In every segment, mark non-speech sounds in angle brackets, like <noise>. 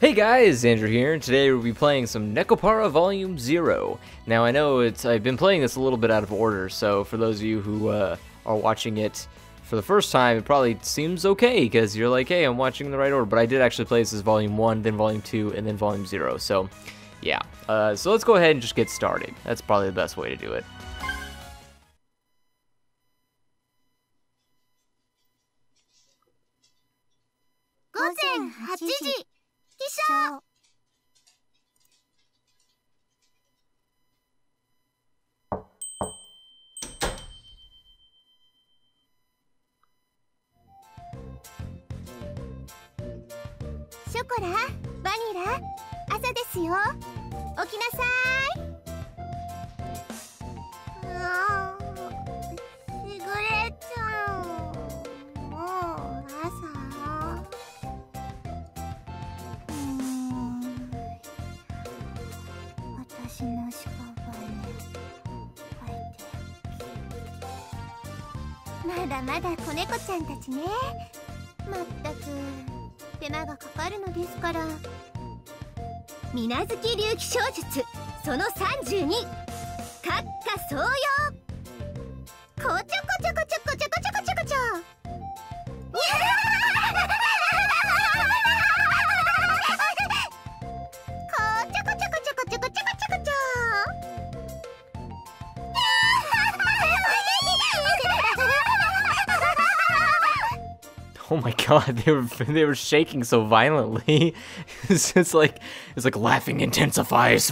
Hey guys, Andrew here, and today we'll be playing some Nekopara Volume 0. Now I know it's I've been playing this a little bit out of order, so for those of you who uh, are watching it for the first time, it probably seems okay, because you're like, hey, I'm watching in the right order, but I did actually play this as Volume 1, then Volume 2, and then Volume 0, so yeah. Uh, so let's go ahead and just get started. That's probably the best way to do it. 小術その32閣下総用こちょこちょこちょこちょこちょこちょこちょ Oh my god, they were they were shaking so violently. it's just like it's like laughing intensifies.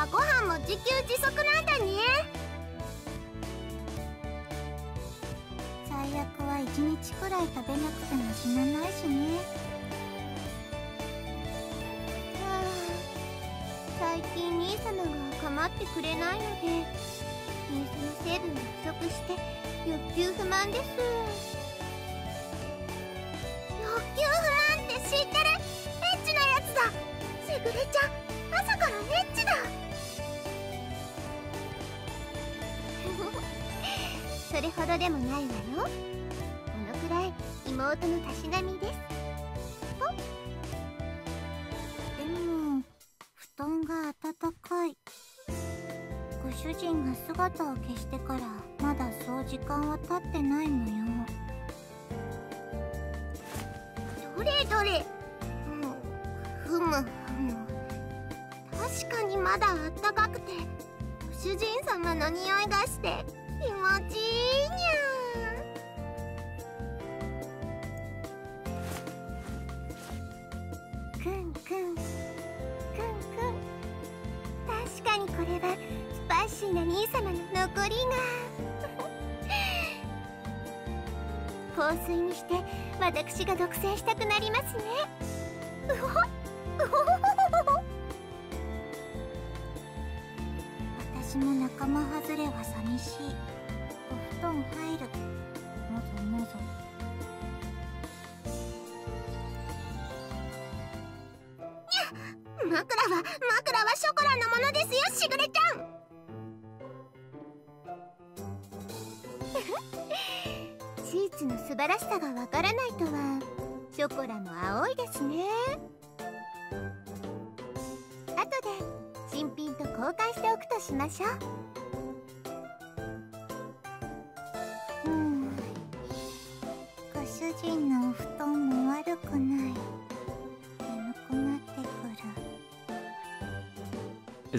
はご飯も自給自足なんだね。最悪は1日くらい食べなくても死なないしね。はあ最近兄様が構ってくれないので水の成分が不足して欲求不満ですそれほどでもないわよ。このくらい妹のたしなみです。でも布団が暖かい。ご主人が姿を消してからまだそう時間は経ってないのよ。どれどれ。ふむふむ。確かにまだあったかくてご主人様の匂いがして気持ちいい。粋にして私が独占したくなりますね。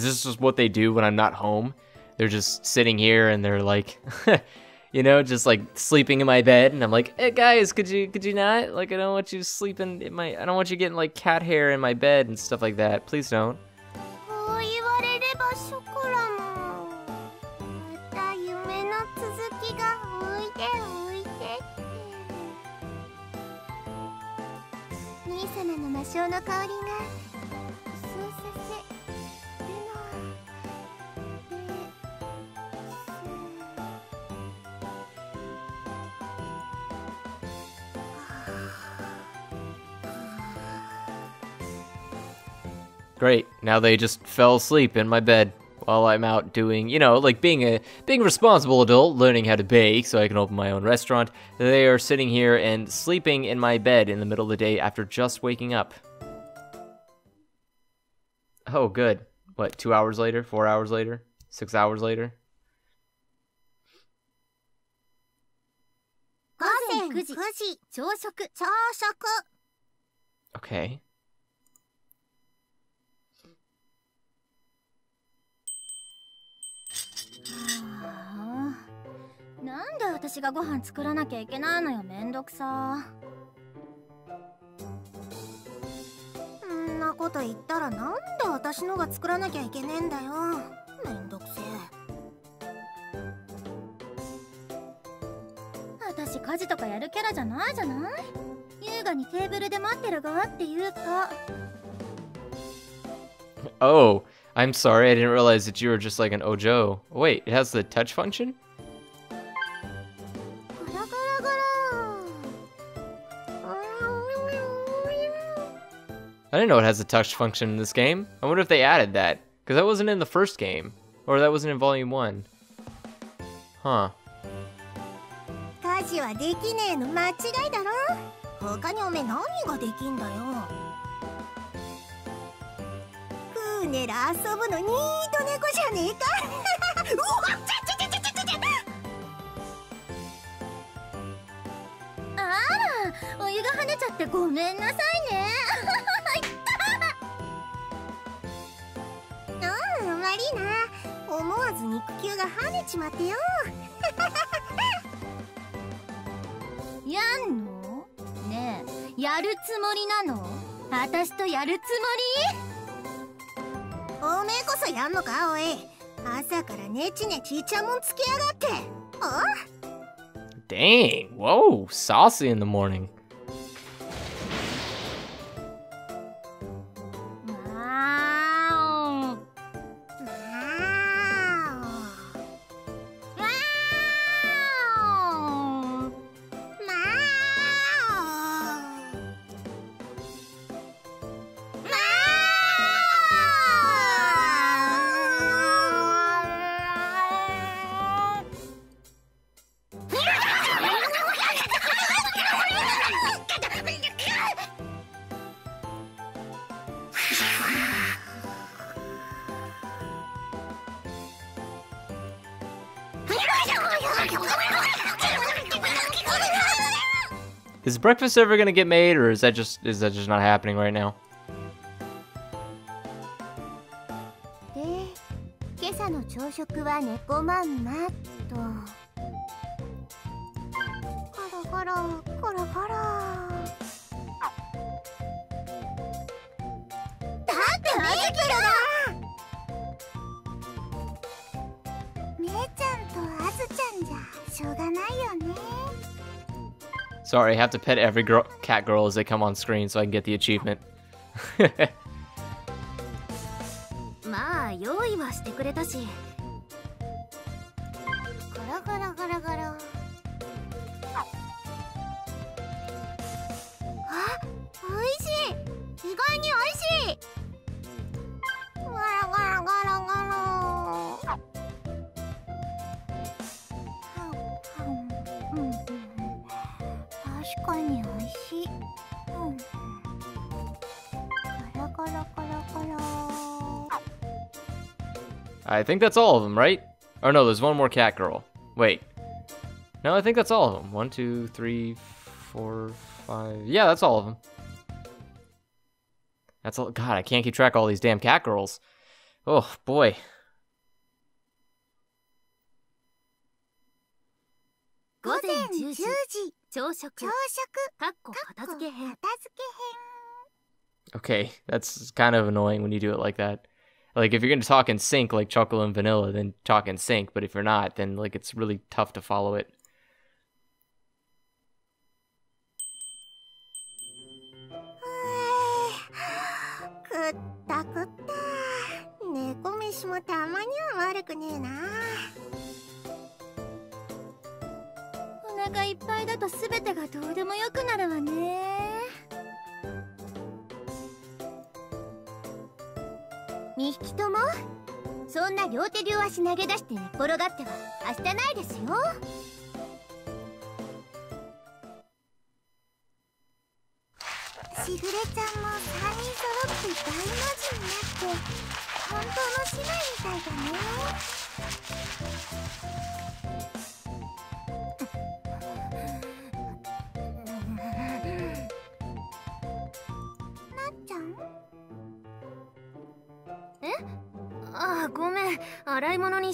Is this just what they do when I'm not home? They're just sitting here and they're like, <laughs> you know, just like sleeping in my bed, and I'm like, hey guys, could you could you not? Like, I don't want you sleeping in my, I don't want you getting like cat hair in my bed and stuff like that. Please don't. <laughs> Great. Now they just fell asleep in my bed while I'm out doing, you know, like being a being a responsible adult, learning how to bake so I can open my own restaurant. They are sitting here and sleeping in my bed in the middle of the day after just waking up. Oh, good. What, 2 hours later? 4 hours later? 6 hours later? 午前9時朝食朝食 Okay. なんで私がご飯作らなきゃいけないのよめんどくさ。んなこと言ったらなんで私のが作らなきゃいけねえんだよ。めんどくせえ。私家事とかやるキャラじゃないじゃない？優雅にテーブルで待ってる側っていうか。<laughs> Oh, I'm sorry, I didn't realize that you were just like an Ojo. Wait, it has the touch function? I didn't know it has a touch function in this game. I wonder if they added that. Because that wasn't in the first game. Or that wasn't in Volume 1. Huh. ねえの間違いだろ他におめえ何ができんだよクーネラ遊ぶのニート猫じゃねえか。<laughs> うわちゃちゃちゃちゃちゃちゃあらお湯が跳ねちゃってごめんなさいね。<laughs> うん悪いな。思わず肉球が跳ねちまってよ。<laughs> やんの？ねえやるつもりなの？私とやるつもり？おめえこそやんのかおい朝からネチネチイチャモンつけやがってお Dang. Whoa. Saucy in the morning. Breakfast ever gonna get made, or is that just is that just not happening right now? Sorry, I have to pet every girl, cat girl as they come on screen so I can get the achievement. <laughs> think that's all of them, right? Or no, there's one more cat girl. Wait. No, I think that's all of them. One, two, three, four, five. Yeah, that's all of them. That's all. God, I can't keep track of all these damn cat girls. Oh, boy. Okay, that's kind of annoying when you do it like that. Like if you're gonna talk in sync like chocolate and vanilla, then talk in sync. But if you're not, then like it's really tough to follow it. 編くったくった猫飯もたまには悪くねえなお腹いっぱいだと全てがどうでもよくなるわね <sighs> 2匹とも。そんな両手両足投げ出して寝っ転がっては明日ないですよ。しぐれちゃんも3人揃って大の字になって本当の姉妹みたいだね。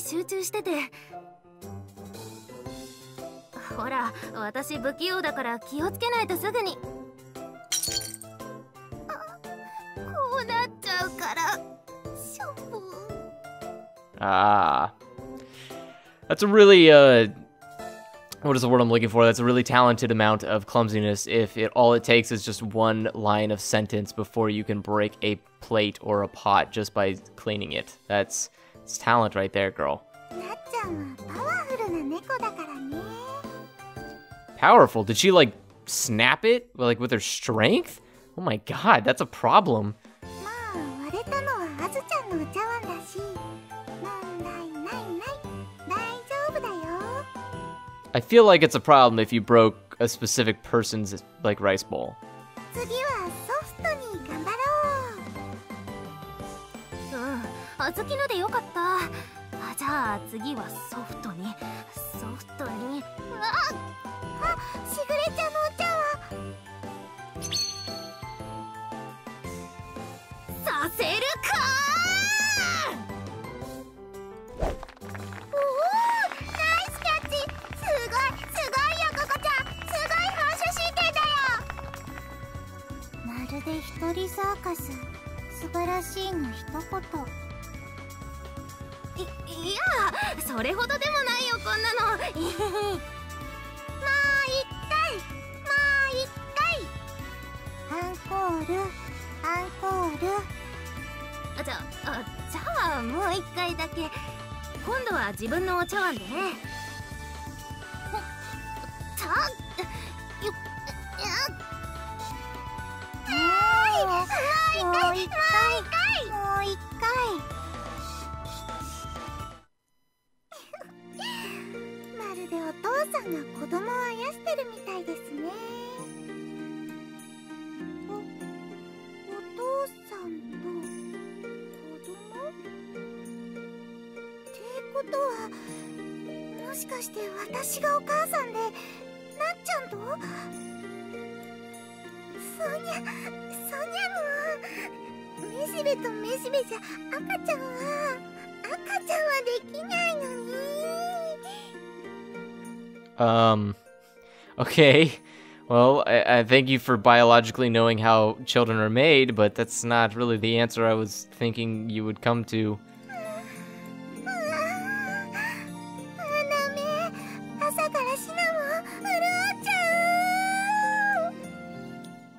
集中しててほら私不器用だから気をつけないとすぐにこうなっちゃうからしょぼ Ah. That's a really uh what is the word I'm looking for? That's a really talented amount of clumsiness if it all it takes is just one line of sentence before you can break a plate or a pot just by cleaning it. That's it's talent right there, girl. Powerful? Did she like snap it like with her strength? Oh my god, that's a problem. I feel like it's a problem if you broke a specific person's like rice bowl. あ次はソフトに。ソフトに？あしぐれちゃんのお茶碗させるかおおナイスキャッチ。すごいすごいよココちゃんすごい反射神経だよ。まるで一人サーカス。素晴らしいの一言。いやそれほどでもないよこんなのもう一回もう一回アンコールアンコールじゃあじゃあもう一回だけ。今度は自分のお茶碗でね。たよやもう一回。もう一回。もう一回。でお父さんが子供をあやしてるみたいですね。おお父さんと子供？ってことはもしかして私がお母さんでなっちゃんと？そにゃそにゃもめしべとめしべじゃ赤ちゃんは？赤ちゃんはできないのに。Um, <laughs> okay. Well, I, I, thank you for biologically knowing how children are made, but that's not really the answer I was thinking you would come to.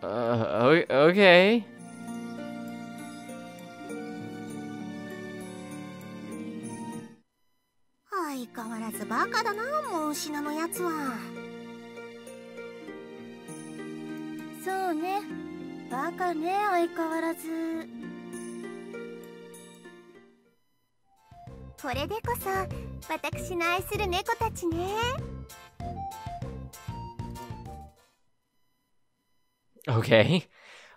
Uh, okay. する猫たちね Okay.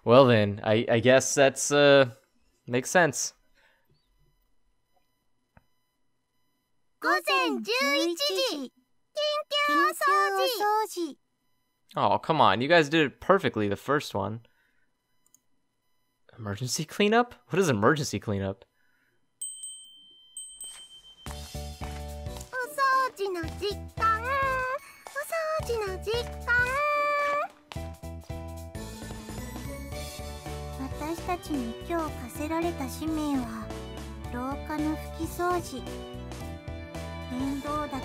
Well then, I, I guess that's, uh, makes sense. 午前11時緊急お掃除 Oh, come on. You guys did it perfectly, the first one. Emergency cleanup? What is emergency cleanup? の時間お掃除の時間私たちに今日課せられた使命は廊下の拭き掃除面倒だけど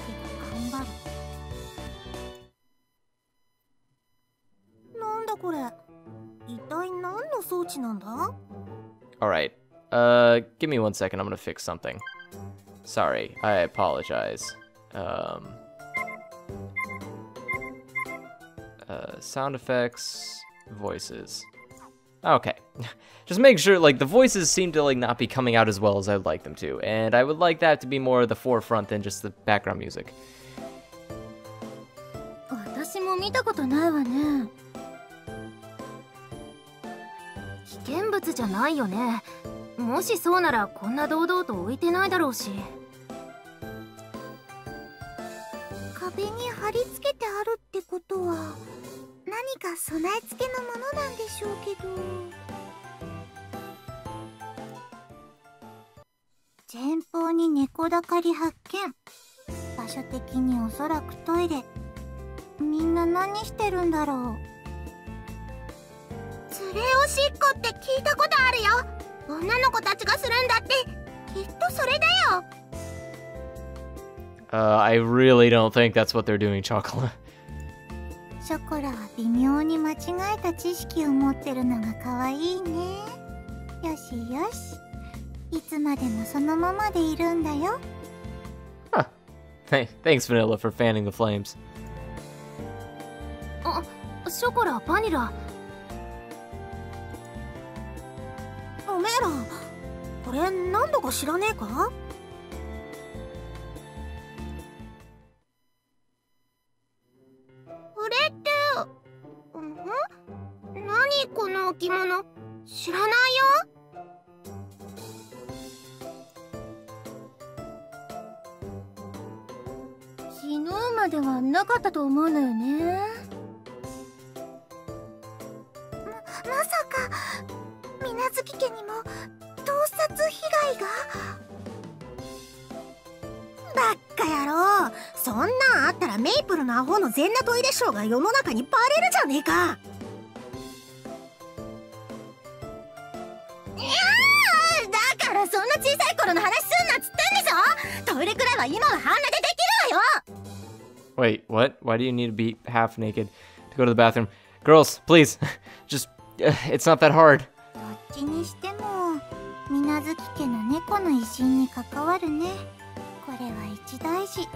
頑張るなんだこれ一体何の装置なんだ Alright. Uh, give me one second. I'm gonna fix something. Sorry. I apologize. Um. Uh, sound effects, voices. Okay. <laughs> Just make sure, like, the voices seem to, like, not be coming out as well as I'd like them to. And I would like that to be more the forefront than just the background music. 壁に貼り付けてあるってことは何か備え付けのものなんでしょうけど。前方に猫だかり発見。場所的におそらくトイレ。みんな何してるんだろう。連れおしっこって聞いたことあるよ。女の子たちがするんだって。きっとそれだよ。Uh, I really don't think that's what they're doing, Chocolate. <laughs> ショコラは微妙に間違えた知識を持ってるのが可愛いねよしよしいつまでもそのままでいるんだよ Hey, thanks, Vanilla, for fanning the flames. あショコラバニラおめえらこれ何だか知らねえか この置物？知らないよ？昨日まではなかったと思うんだよね。まさか水無月家にも盗撮被害が？ばっか野郎。そんなんあったらメイプルのアホの全裸トイレショーが世の中にバレるじゃねえか頃の話すんなっつってんでしょトイレくらいは今は半裸でできるわよ Wait, what? Why do you need to be half naked to go to the bathroom? Girls, please, just, uh, it's not that hard. どっちにしても水無月家の猫の威信に関わるねこれは一大事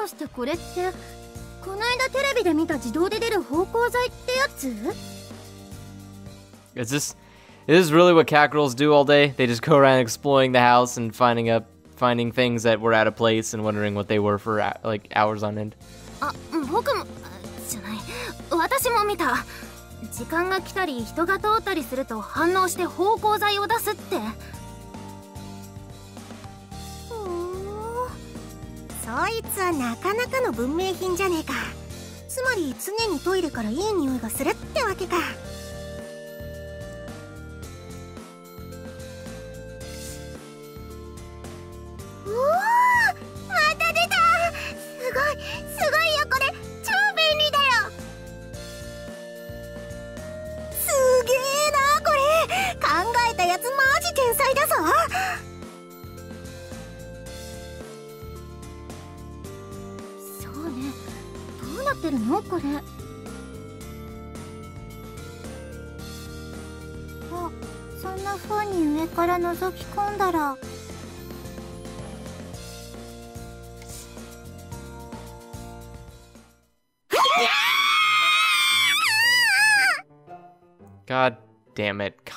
かしてこれってこないだテレビで見た自動で出る芳香剤ってやつ Is this, is this really what cat girls do all day? They just go around exploring the house and finding up, finding things that were out of place and wondering what they were for uh, like hours on end. あ僕もじゃない私も見た時間が来たり人が通ったりすると反応して芳香剤を出すって いつはなかなかの文明品じゃねえか。つまり常にトイレからいい匂いがするってわけか。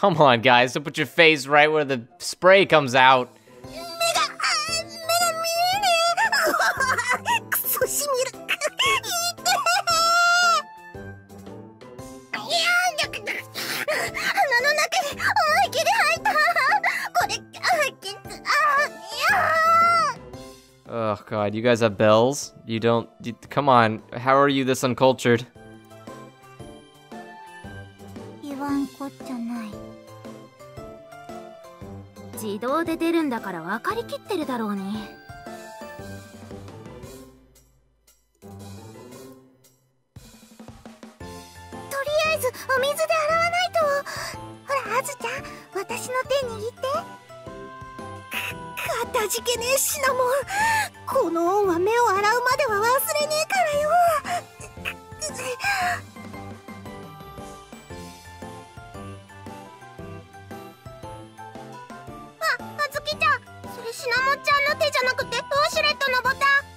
Come on, guys, to put your face right where the spray comes out. <laughs> Oh god, you guys have bells? You don't- you, come on, how are you this uncultured? から分かりきってるだろうにとりあえずお水で洗わないと。ほらあずちゃん私の手握って。かかたじけねえシナモン。この恩は目を洗うまでは忘れねえからよ。シナモちゃんの手じゃなくてウォシュレットのボタン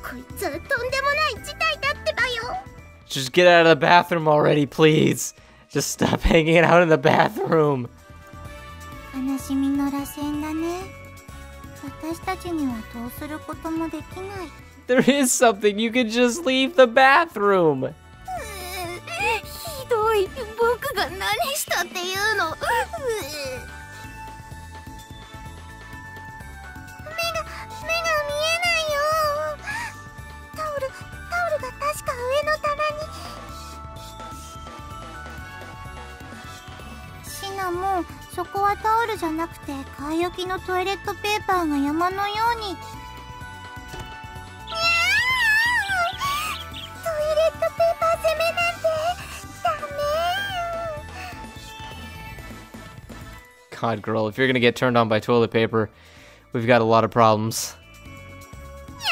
こいつとんでもない事態だってばよ Just get out of the bathroom already, please. Just stop hanging out in the bathroom. 私たちにはどうすることもできない。There is something. You can just leave the bathroom. ひどい。僕が何したっていうの？目が見えないよ。タオルタオルが確か上の棚に。シナモンそこはタオルじゃなくて買い置きのトイレットペーパーが山のようにトイレットペーパー攻めなんてダメ God, girl, if you're gonna get turned on by toilet paper, we've got a lot of problems. いや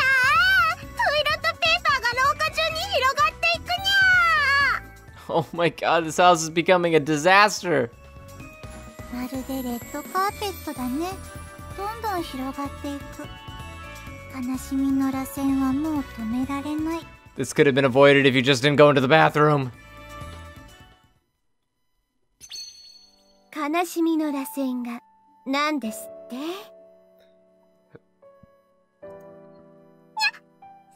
ートイレットペーパーが廊下中に広がっていくにゃ Oh my god, this house is becoming a disaster. まるでレッドカーペットだね。どんどん広がっていく。悲しみの螺旋はもう止められない。This could have been avoided if you just didn't go into the bathroom. 悲しみの螺旋が何ですって？にゃ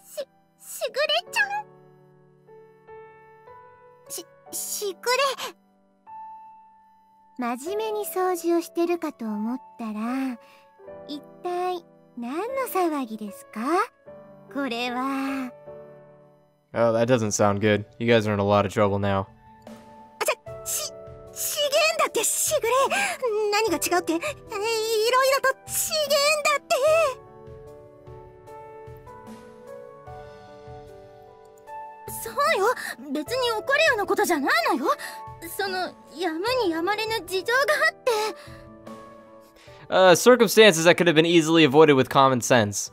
ししぐれちゃん？ししぐれ真面目に掃除をしてるかと思ったら一体何の騒ぎですか？これは。Oh, that doesn't sound good. You guys are in a lot of trouble now. し、資源だってしぐれ。何が違うっいろいろと資源だって。そうよ。別に怒るようなことじゃないのよそのやむにやまれぬ事情があって Uh, circumstances that could have been easily avoided with common sense.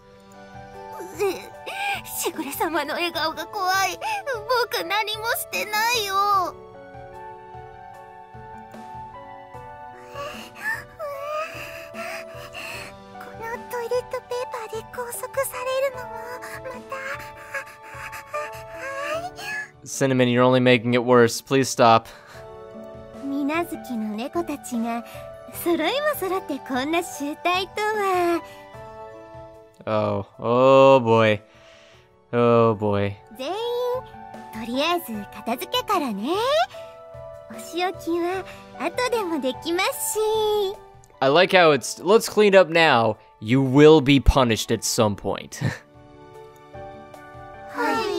<laughs> <laughs> し<laughs> ぐれ様の笑顔が怖い僕何もしてないよこのトイレットペーパーで拘束されるのもまたはい Cinnamon, you're only making it worse. Please stop. 水無月の猫たちが揃いも揃ってこんな集体とは Oh, oh boy. Oh boy. 全員とりあえず片付けからねお仕置きは後でもできますし I like how it's let's clean up now. You will be punished at some point. はい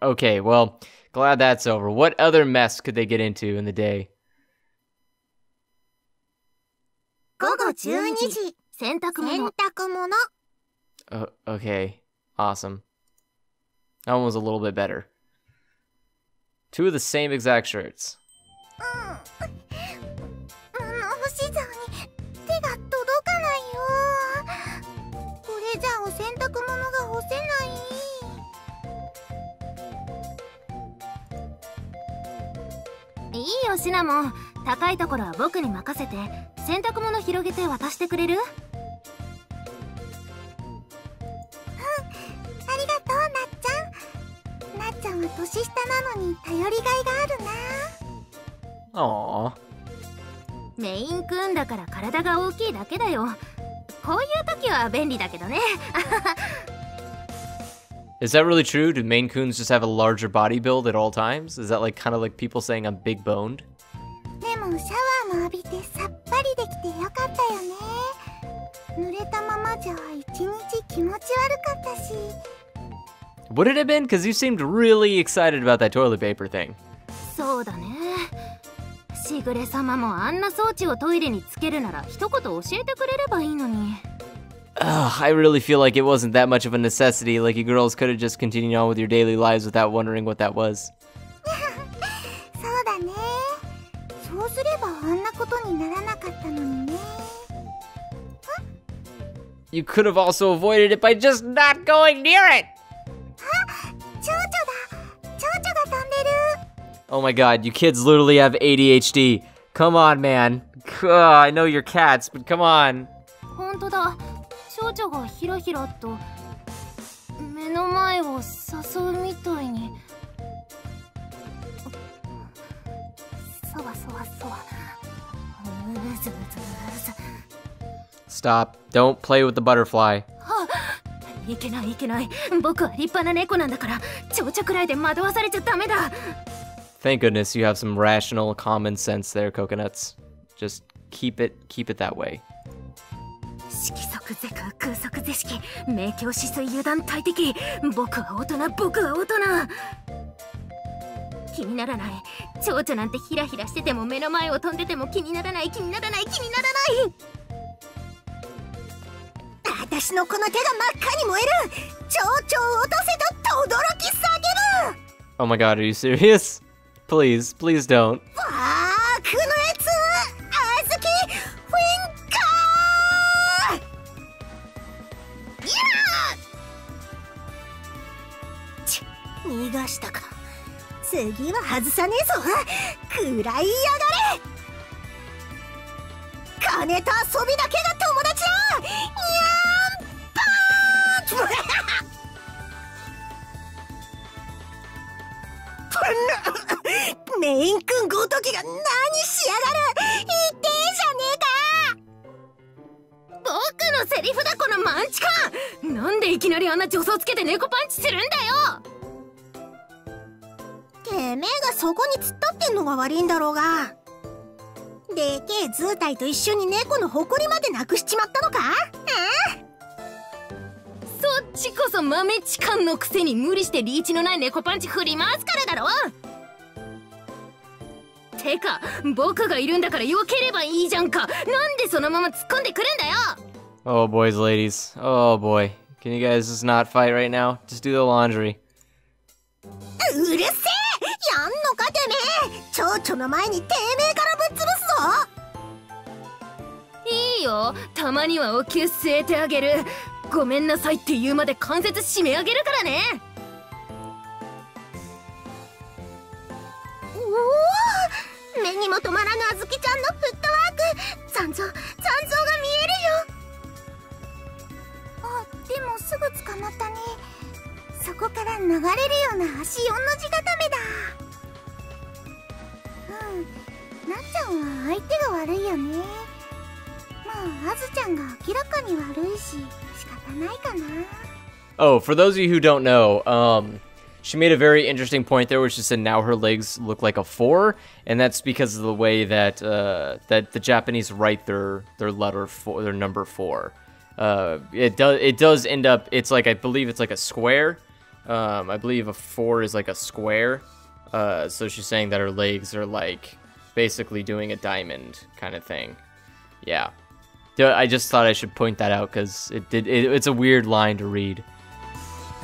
okay, well, glad that's over. What other mess could they get into in the day? 午後12時洗濯洗物濯物 Uh, okay, awesome. That one was a little bit better. Two of the same exact shirts. <laughs> いいよシナモン高いところは僕に任せて洗濯物広げて渡してくれる？ありがとうなっちゃん。なっちゃんは年下なのに頼りがいがあるな。Aw. メインクーンだから体が大きいだけだよ。こういう時は便利だけどね <laughs> Is that really true? Do Maine Coons just have a larger body build at all times? Is that like kind of like people saying I'm big boned? でもシャワーも浴びてさっぱりできてよかったよね濡れたままじゃ一日気持ち悪かったし Would it have been? Because you seemed really excited about that toilet paper thing. そうだねしぐれ様もあんな装置をトイレにつけるなら一言教えてくれればいいのに Ugh, I really feel like it wasn't that much of a necessity. Like you girls could have just continued on with your daily lives without wondering what that was. そ<laughs> うだねそうすればあんなことにならなかったのにね You could have also avoided it by just not going near it! 蝶々だ蝶々が飛んでる Oh my god, you kids literally have ADHD. Come on, man. Ugh, I know you're cats, but come on. 本当だ 蝶々がひらひらと目の前を誘うみたいにそわそわそわうずうずうず Stop. Don't play with the butterfly. いけないいけない僕は立派な猫なんだから蝶々くらいで惑わされちゃダメだ Thank goodness you have some rational common sense there, coconuts. Just keep it keep it that way. 色即是空空即是色。明鏡止水油断大敵。僕は大人僕は大人。気にならない。蝶々なんてヒラヒラしてても目の前を飛んでても気にならない。気にならない気にならない。私のこの手が真っ赤に燃える。蝶々を落とせと轟き叫ぶ。Oh my god, are you serious? Please, please don't. 次は外さねえぞ食らいやがれ金と遊びだけが友達だやんぱーんメイン君ごときが何しやがる言ってえじゃねえか僕のセリフだこのマンチカン。なんでいきなりあんな助走つけて猫パンチするんだよ。めえがそこに突っ立ってんのが悪いんだろうがでけえ図体と一緒に猫の誇りまでなくしちまったのか？そっちこそ豆チカンのくせに無理してリーチのない猫パンチ振り回すからだろ？てか僕がいるんだから避ければいいじゃんかなんでそのまま突っ込んでくるんだよ？Oh, boys, ladies. Oh boy. Can you guys just not fight right now? Just do the laundry. うるせえやんのかてめえ。蝶々の前にてめえからぶっ潰すぞ。いいよ。たまにはお灸据えてあげる。ごめんなさいって言うまで関節締め上げるからね。おお目にも止まらぬあずきちゃんのフットワーク。残像。残像が見えるよ。あでもすぐ捕まったね。そこから流れるような足4の字固めだうんなっちゃんは相手が悪いよねまああずちゃんが明らかに悪いし仕方ないかな Oh, for those of you who don't know, um, she made a very interesting point there, where she said now her legs look like a four, and that's because of the way that uh, that the Japanese write their their letter four, their number four. Uh, it does it does end up it's like I believe it's like a square. Um, I believe a four is like a square. Uh, so she's saying that her legs are like basically doing a diamond kind of thing. Yeah. Yeah, I just thought I should point that out because it did. It, it's a weird line to read.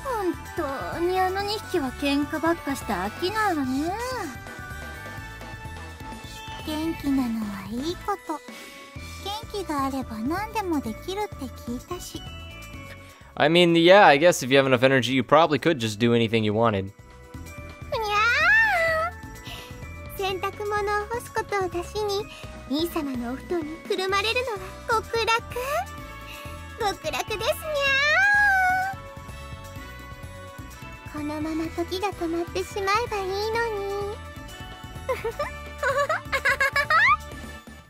本当にあの2匹は喧嘩ばっかして飽きないわね元気なのはいいこと元気があれば何でもできるって聞いたし I mean, yeah, I guess if you have enough energy, you probably could just do anything you wanted. <laughs> <laughs> <laughs>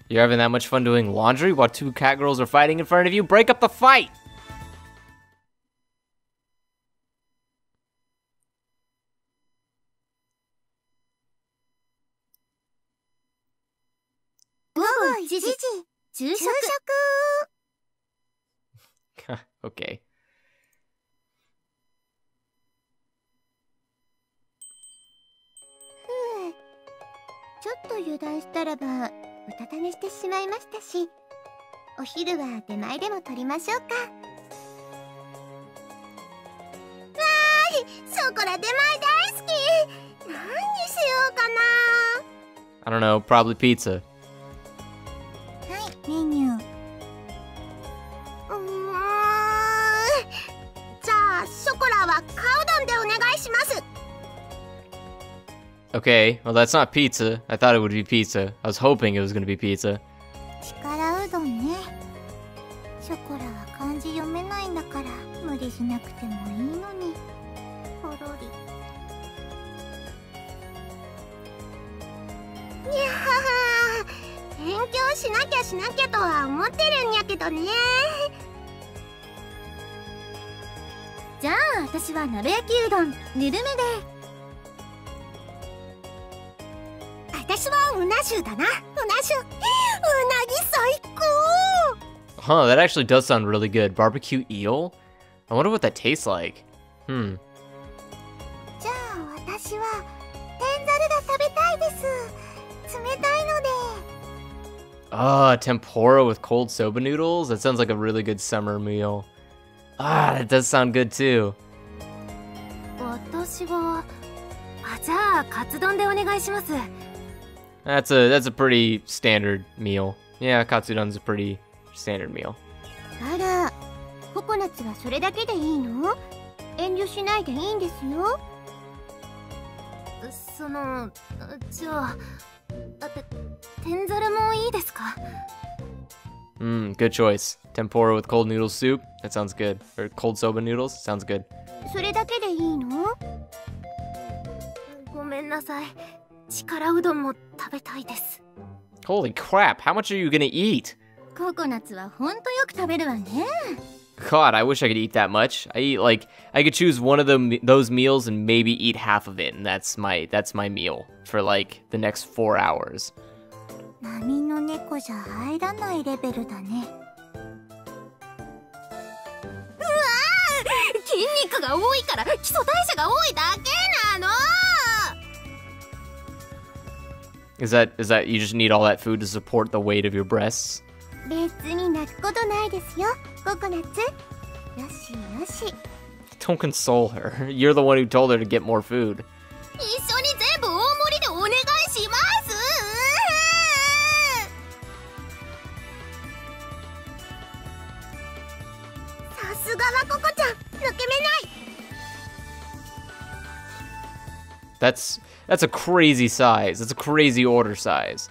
You're having that much fun doing laundry while two cat girls are fighting in front of you? Break up the fight! お昼は出前でも取りましょうかわーいそこら出前大好き何にしようかな I don't know, probably pizza. はいメニューうーんじゃあショコラはカウドンでお願いします Okay, well that's not pizza. I thought it would be pizza. I was hoping it was gonna be pizza. 強しなきゃしなきゃとは思ってるんやけどねじゃあ私は鍋焼きうどんぬるめで私はうな重だなうな重うなぎ最高 Huh, that actually does sound really good. Barbecue eel? I wonder what that tastes like. Hmm. Ah, tempura with cold soba noodles? That sounds like a really good summer meal. Ah, that does sound good too. 私はあじゃあカツ丼でお願いします That's a that's a pretty standard meal. Yeah, katsudon's a pretty standard meal. あらココナッツはそれだけでいいの遠慮しないでいいんですよそのじゃああて 天ざるもいいですか Mm, good choice. Tempura with cold noodle soup. That sounds good. Or cold soba noodles. Sounds good. それだけでいいのごめんなさい力うどんも食べたいです Holy crap! How much are you gonna eat? ココナッツはほんとよく食べるわね God, I wish I could eat that much. I eat like I could choose one of them those meals and maybe eat half of it, and that's my that's my meal for like the next four hours. 波の猫じゃ入らないレベルだねうわー筋肉が多いから基礎代謝が多いだけなの Is that is that you just need all that food to support the weight of your breasts? 別に泣くことないですよココナッツよしよし Don't console her. You're the one who told her to get more food. 一緒に That's that's a crazy size. That's a crazy order size.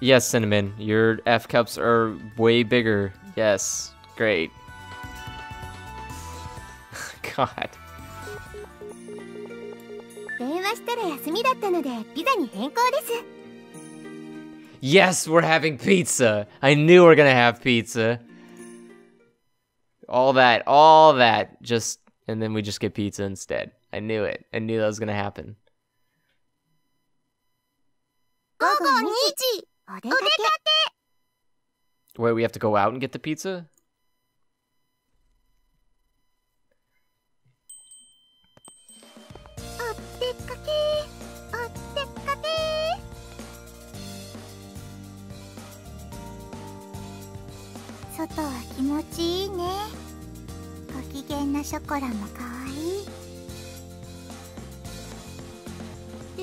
Yes, Cinnamon, your F cups are way bigger. Yes, great. <laughs> God. 電話したら休みだったのでピザに変更です Yes, we're having pizza. I knew we are gonna have pizza. All that, all that, just and then we just get pizza instead. I knew it. I knew that was gonna happen. 午後2時お出かけ Wait, we have to go out and get the pizza? 持ちいいね。ご機嫌なショコラもかわいい。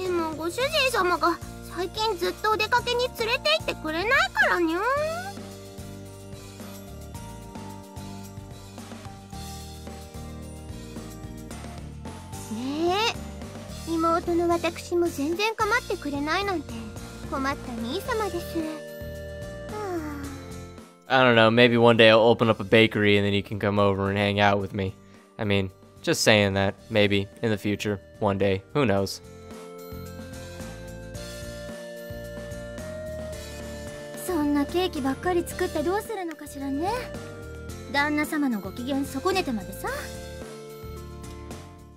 でもご主人様が最近ずっとお出かけに連れて行ってくれないからにゃねえ。妹の私も全然構ってくれないなんて。困った兄様です。I don't know, maybe one day I'll open up a bakery and then you can come over and hang out with me. I mean, just saying that, maybe, in the future, one day, who knows.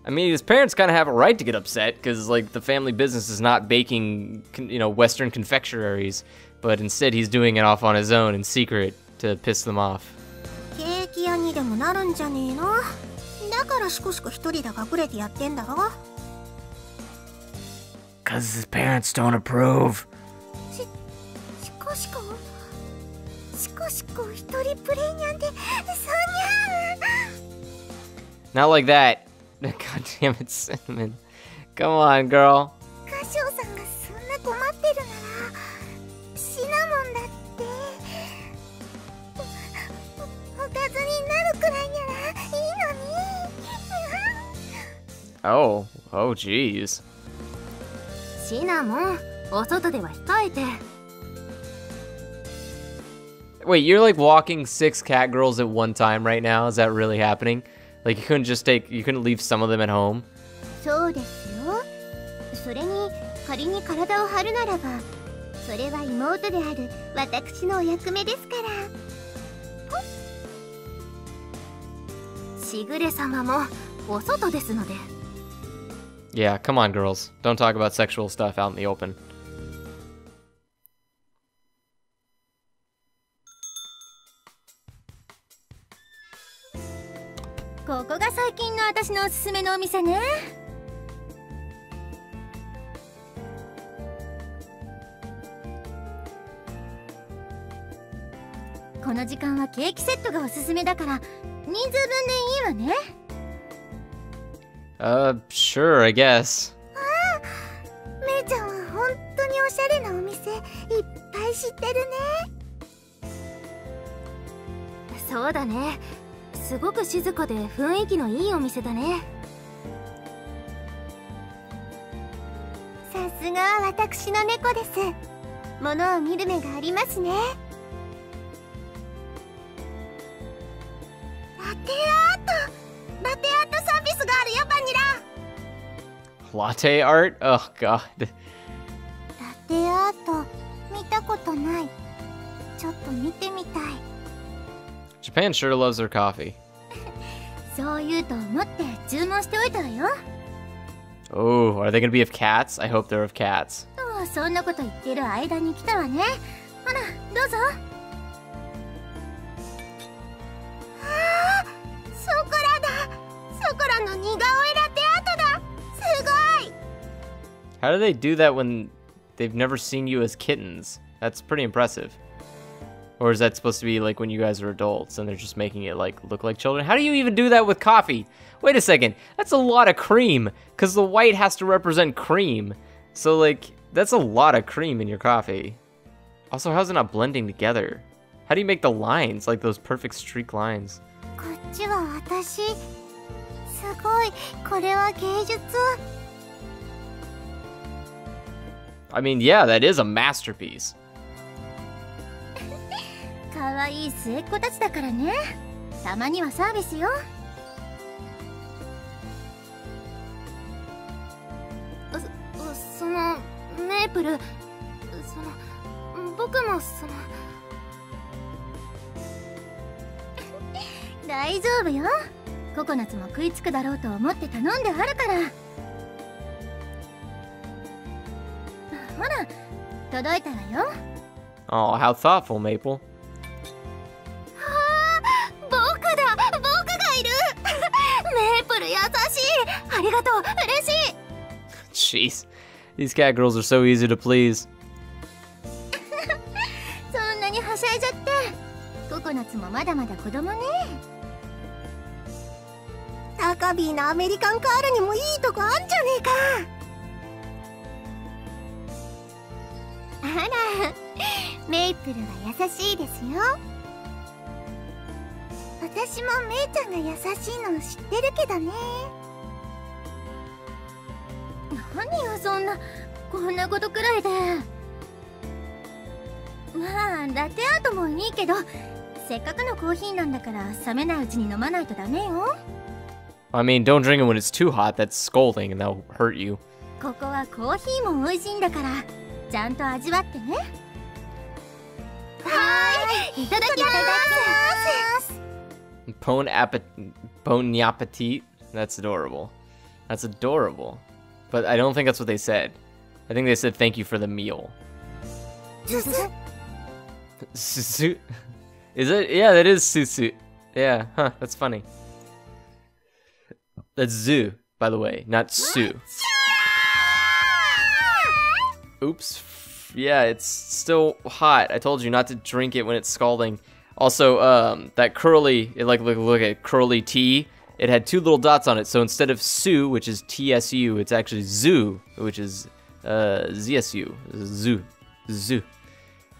I mean, his parents kind of have a right to get upset because, like, the family business is not baking, you know, Western confectionaries, but instead he's doing it off on his own in secret to piss them off. ケーキ屋にでもなるんじゃねえのだからしこしこ一人で隠れてやってんだろ Because his parents don't approve. しこしこしこしこ一人プレイニャンでそにゃ Not like that. <laughs> God damn it, Cinnamon. Come on, girl. 歌唱さんがそんな困ってるなら Oh, oh, jeez. シナモンお外では控えて Wait, you're like walking six cat girls at one time right now? Is that really happening? Like, you couldn't just take, you couldn't leave some of them at home? そうですよそれに仮に体を張るならばそれは妹である私のお役目ですからしぐれ様もお外ですので Yeah, come on, girls. Don't talk about sexual stuff out in the open. ここが最近の私のおすすめのお店ねこの時間はケーキセットがおすすめだから人数分でいいわね Uh, sure, I guess. めいちゃんは本当におしゃれなお店いっぱい知ってるね。そうだね。すごく静かで雰囲気のいいお店だね。さすがは私の猫です。物を見る目がありますね。ラテアート。ラテアートサ Latte art? Oh, God. ラテアート見たことないちょっと見てみたい Japan sure loves their coffee. そ<laughs> う言うと思って注文しておいたわよ Oh, are they gonna be of cats? I hope they're of cats. とそんなこと言ってる間に来たわねほらどうぞソコラだソコラの似顔絵 How do they do that when they've never seen you as kittens? That's pretty impressive. Or is that supposed to be like when you guys are adults and they're just making it like look like children? How do you even do that with coffee? Wait a second. That's a lot of cream cuz the white has to represent cream. So like that's a lot of cream in your coffee. Also, how's it not blending together? How do you make the lines like those perfect streak lines? こっちは私すごいこれは芸術 I mean, yeah, that is a masterpiece. <laughs> かわいい末っ子たちだからね。たまにはサービスよ。そそのメープル。その僕もその。<laughs> 大丈夫よ。ココナツも食いつくだろうと思って頼んであるから。ほら届いたわよ。Oh, how thoughtful, Maple. 僕だ。僕がいる。<laughs> メープル優しい。ありがとう。嬉しい。Jeez. These cat girls are so easy to please. <laughs> そんなにはしゃいじゃって。ココナツもまだまだ子供ね。タカビーのアメリカンカールにもいいとこあんじゃねえかあら。メイプルは優しいですよ。私もメイちゃんが優しいの知ってるけどね。何よそんなこんなことくらいで。まあラテアートもいいけどせっかくのコーヒーなんだから冷めないうちに飲まないとダメよ。I mean, don't drink it when it's too hot. That's scalding and that'll hurt you. ここはコーヒーも美味しいんだからちゃんと味わってねはいいただきます Bon appet bon appetit. That's adorable. That's adorable. But I don't think that's what they said. I think they said thank you for the meal. ずず Susu. Is it? Yeah, that is susu. Yeah, huh, that's funny. That's zoo, by the way, not su. Oops. Yeah, it's still hot. I told you not to drink it when it's scalding. Also, um, that curly, it like look look at curly T. It had two little dots on it, so instead of Su, which is TSU, it's actually Zoo, which is uh, ZSU, Zoo, Zoo.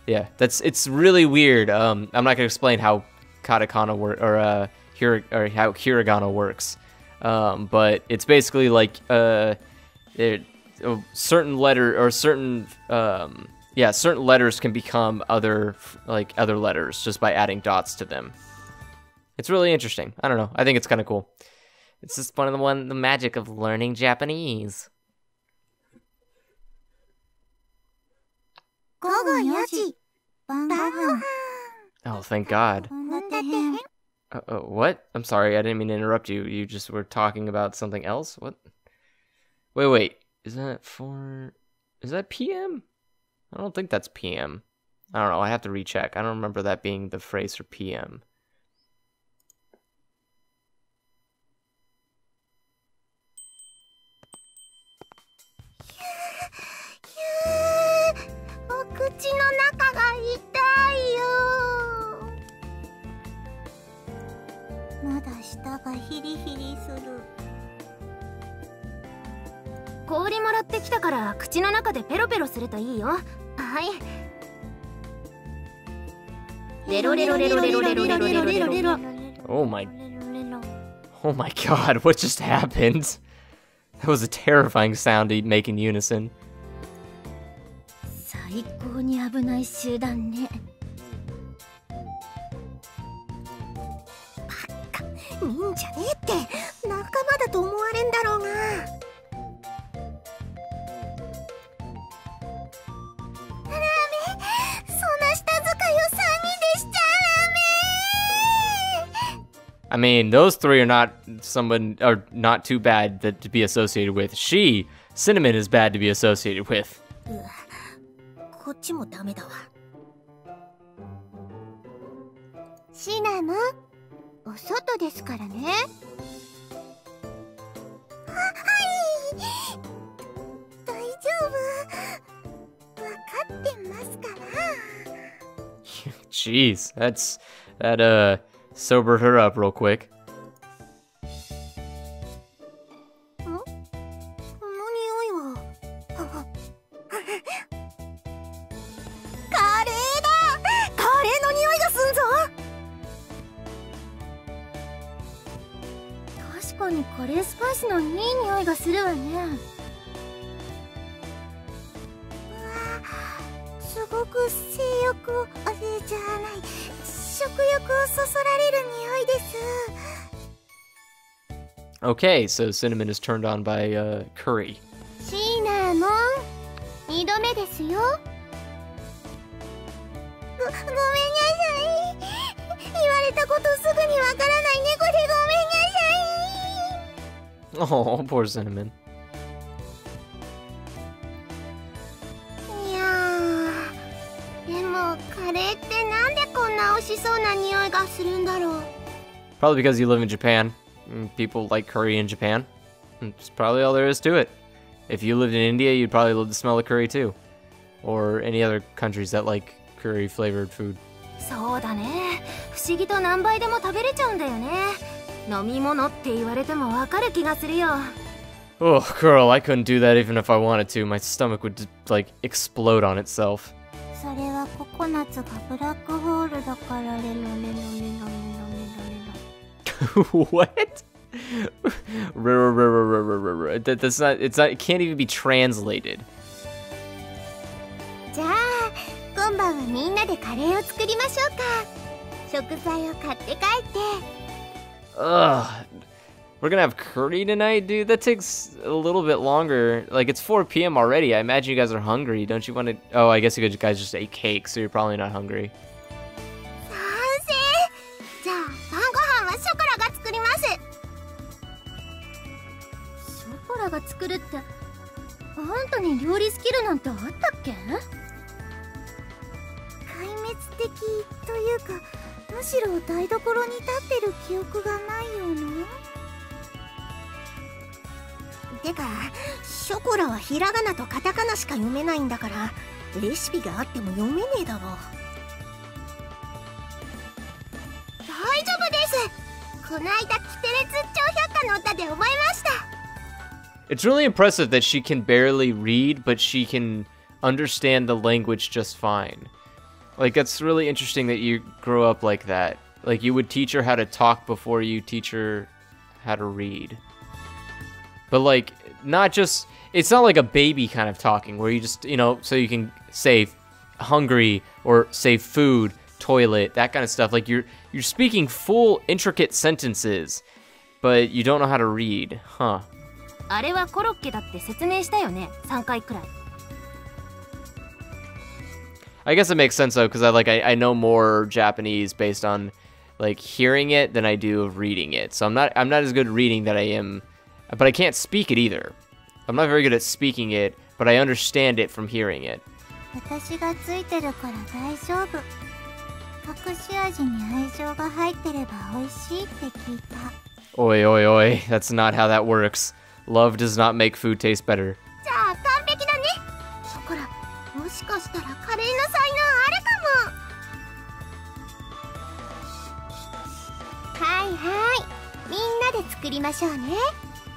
Yeah, that's it's really weird. Um, I'm not gonna explain how katakana work or uh, hir- or how hiragana works, um, but it's basically like uh, it, certain letter or certain um, yeah certain letters can become other like other letters just by adding dots to them. It's really interesting. I don't know. I think it's kind of cool. It's just one of the one the magic of learning japanese. Oh thank god. Uh, uh, what? I'm sorry i didn't mean to interrupt you. You just were talking about something else? What? Wait wait. Is that for? Is that PM? I don't think that's PM. I don't know. I have to recheck. I don't remember that being the phrase for PM.「お口の中が痛いよ」まだ舌がヒリヒリする 氷もらってきたから口の中でペロペロするといいよはいレロレロレロレロレロレロレロレロレロ Oh my. Oh my God! What just happened? That was a terrifying sound to make in unison. 最高に危ない集団ねバカ忍者ねって仲間だと思われんだろうが I mean, those three are not someone are not too bad that to be associated with. She, Cinnamon, is bad to be associated with. <sighs> ダ<laughs> メこっちもダメだわシナムお外ですからねはい大丈夫分かってますから Jeez, that's that uh sobered her up real quick. Okay, so Cinnamon is turned on by uh, Curry. シナモン二度目ですよごごめんなさい言われたことすぐにわからない猫でごめ<laughs> んなさ Oh, poor Cinnamon. いいやーでもカレーってなんでこんな美味しそうな匂いがするんだろう Probably because you live in Japan. and People like curry in Japan. That's probably all there is to it. If you lived in India, you'd probably love the smell of curry too. Or any other countries that like curry flavored food. そうだね不思議と何倍でも食べれちゃうんだよね飲み物って言われてもわかる気がするよ Oh, girl, I couldn't do that even if I wanted to. My stomach would just, like explode on itself. それはココナッツがブラックホールだからレロレロレロレロレロレロ <laughs> what? That, that's not. It's not. It can't even be translated. じゃあ今晩はみんなで カレーを作りましょうか食材を買って帰って Ugh. We're gonna have curry tonight, dude? That takes a little bit longer. Like, it's 4 p.m. already. I imagine you guys are hungry. Don't you want to... Oh, I guess you guys just ate cake, so you're probably not hungry. ラが作るってあんたに料理スキルなんてあったっけ？壊滅的というかむしろ台所に立ってる記憶がないような。てかショコラはひらがなとカタカナしか読めないんだからレシピがあっても読めねえだろ。大丈夫です。この間キテレツ超百科の歌で覚えました It's really impressive that she can barely read, but she can understand the language just fine. Like, that's really interesting that you grow up like that. Like, you would teach her how to talk before you teach her how to read. But, like, not just, it's not like a baby kind of talking where you just, you know, so you can say hungry or say food, toilet, that kind of stuff. Like, you're, you're speaking full, intricate sentences, but you don't know how to read. Huh. あれはコロッケだって説明したよね3回くらい I guess it makes sense though, because I like I, I know more Japanese based on like hearing it than I do of reading it. So I'm not I'm not as good at reading that I am, but I can't speak it either. I'm not very good at speaking it, but I understand it from hearing it. 私がついてるから大丈夫隠し味に愛情が入ってれば美味しいって聞いた Oi oi oi, that's not how that works. Love does not make food taste better. じゃあ完璧だねショコラもしかしたらカレーの才能あるかもはいはいみんなで作りましょうね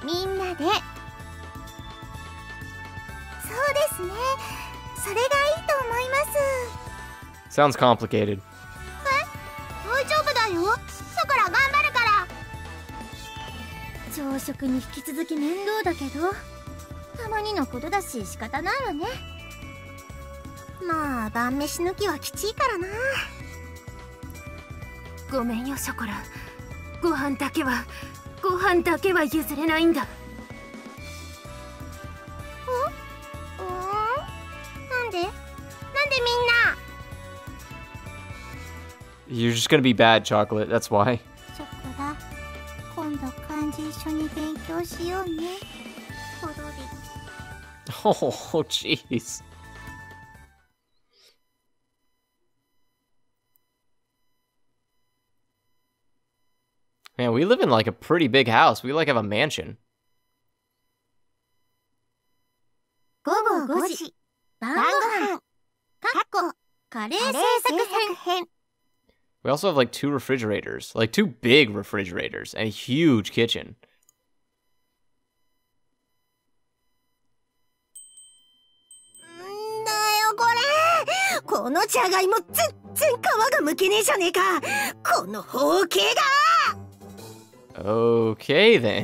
みんなでそうですねそれがいいと思います Sounds complicated. 大丈夫だよショコラ頑張るから 朝食に引き続き面倒だけどたまにのことだし仕方ないわね。まあ晩飯抜きはきちいからな。ごめんよショコラ。ご飯だけはご飯だけは譲れないんだ。うーんなんで？なんでみんな？You're just gonna be bad, chocolate. That's why. ショコラ今度漢字一緒に勉強しようねポロリ Oh, jeez. Man, we live in like a pretty big house. We like have a mansion. 午後5時晩ご飯かっこカレー制作編 We also have like two refrigerators, like two big refrigerators, and a huge kitchen.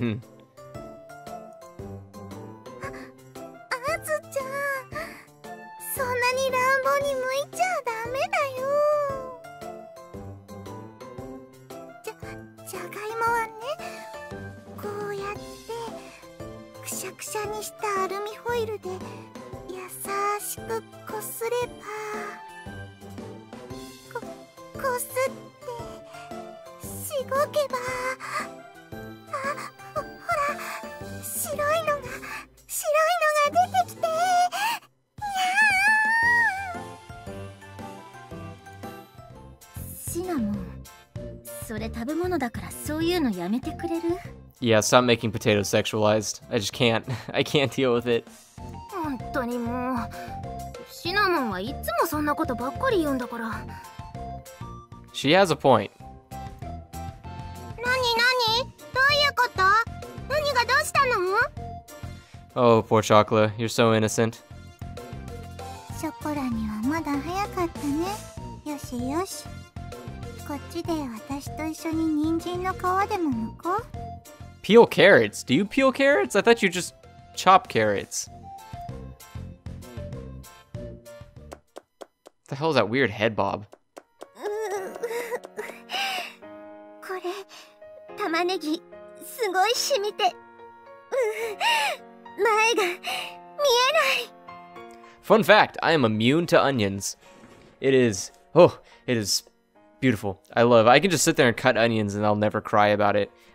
んだ Yeah, stop making potatoes sexualized. I just can't. <laughs> I can't deal with it. 本当にもうシナモンはいつもそんなことばっかり言うんだから She has a point. なになにどういうこと何がどうしたの Oh, poor Chocolate. You're so innocent. ショコラにはまだ早かったねよしよしこっちで私と一緒に人参の皮でも剥こう Peel carrots. Do you peel carrots? I thought you just chop carrots. What the hell is that weird head bob? Fun fact, I am immune to onions. It is, oh, it is beautiful. I love. I can just sit there and cut onions and I'll never cry about it.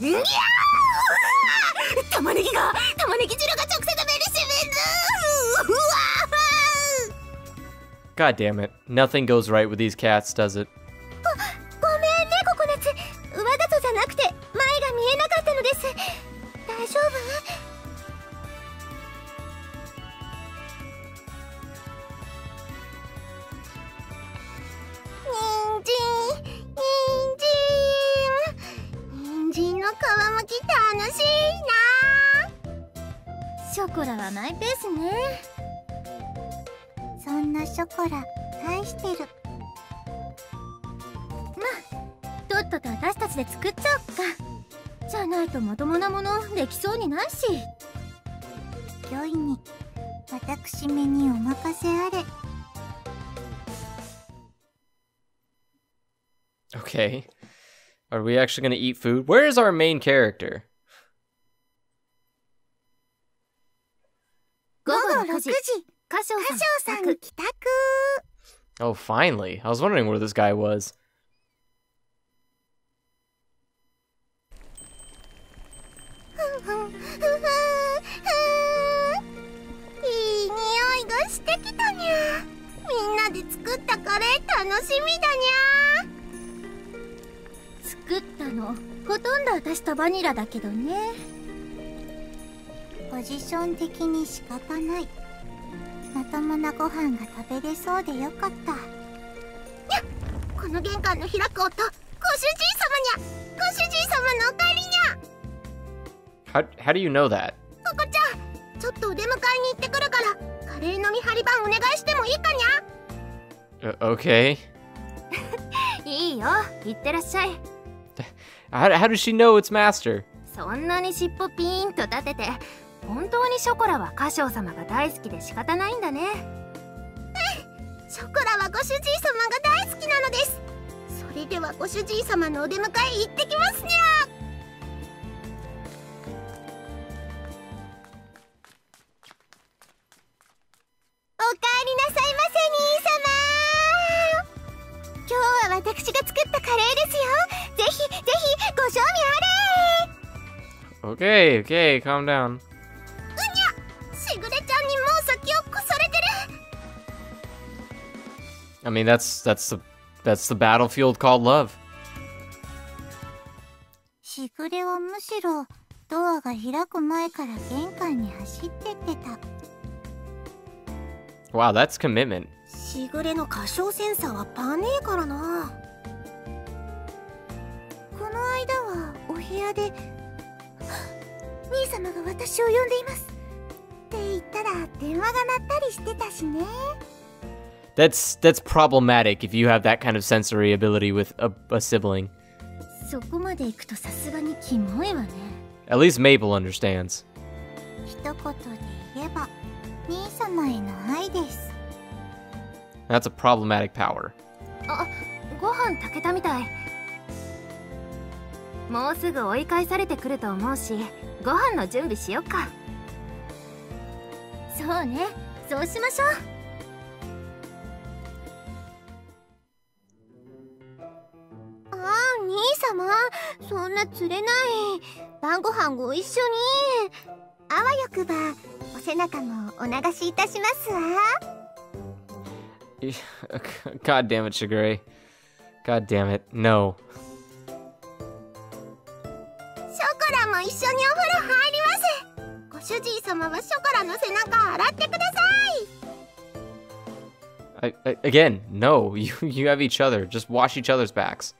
いやー玉ねぎが玉ねぎ汁が直接目にしみるうわ God damn it. Nothing goes right with these cats, does it? ごめんねココナッツ上だとじゃなくて前が見えなかったのです大丈夫 楽しいな。ショコラはマイペースね。そんなショコラ愛してる。とっとと私たちで作っちゃおっか。じゃないとまともなものできそうにないし。よいに私めにお任せあれ。Okay. Are we actually going to eat food? Where is our main character? 午後6 6時時歌唱歌唱さんさん帰宅 Oh, finally. I was wondering where this guy was. 作ったの。ほとんど私とバニラだけどね。ポジション的に仕方ない。まともなご飯が食べれそうでよかった。にゃこの玄関の開く音。ご主人様にゃ。ご主人様のお帰りにゃ。How, how do you know that? ココちゃん。ちょっとお出迎えに行ってくるからカレー飲み張り番お願いしてもいいかにゃ。Uh, okay. <laughs> いいよ。行ってらっしゃい How, how does she know it's Master? そんなに尻尾ピーンと立てて本当にショコラは歌唱様が大好きで仕方ないんだね。ショコラはご主人様が大好きなのです。それではご主人様のお出迎え行ってきますにゃおかえりなさいませ兄様。今日は私が作ったカレーですよ。ぜひぜひご賞味あれ Okay, okay, calm down. しぐれちゃんにもう先を越されてる I mean, that's that's the that's the battlefield called love. しぐれはむしろドアが開く前から玄関に走ってってた Wow, that's commitment. しぐれの歌唱センサーはパネーからなこの 間はお部屋で「兄様が私を呼んでいます」って言ったら電話が鳴ったりしてたしね That's that's problematic if you have that kind of sensory ability with a, a sibling. そこまで行くとさすがにキモいわね At least Mabel understands. 一言で言えば兄様への愛です That's a problematic power. あご飯炊けたみたいもうすぐ追い返されてくると思うしご飯の準備しよっか。そうね。そうしましょう。ああ兄様。そんな釣れない。晩ご飯ご一緒に。あわよくばお背中もお流しいたしますわ。<laughs> God damn it, Shigure. God damn it. No. ョコラも一緒にお風呂入りますご主人様はショコラの背中洗ってください I, I, again, no. You you have each other. Just wash each other's backs.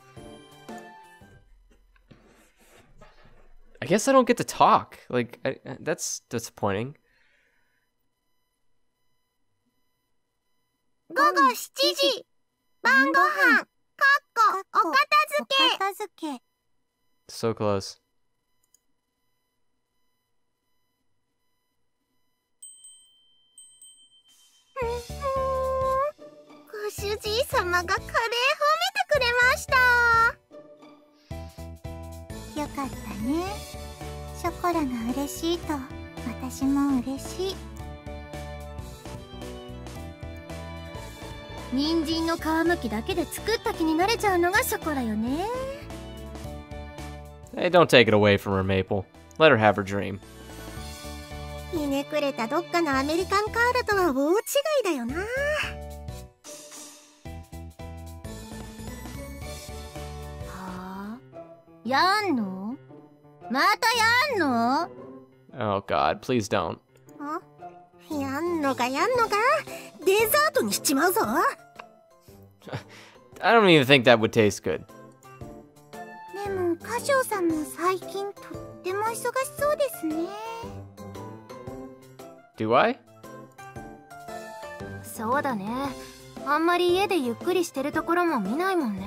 I guess I don't get to talk. Like I, that's disappointing. 午後7時晩ご飯かっこお片付けお片付け So close. ご主人様がカレー褒めてくれましたよかったねショコラが嬉しいと私も嬉しい人参の皮むきだけで作った気になれちゃうのがショコラよね Hey, don't take it away from her, Maple. Let her have her dream. ひねくれたどっかのアメリカンカールとは大違いだよな。はあ？やんの？またやんの？Oh God, please don't. やんのかやんのか？デザートにしちまうぞ。<laughs> I don't even think that would taste good. でも歌唱さんも最近とっても忙しそうですね Do I? そうだねあんまり家でゆっくりしてるところも見ないもんね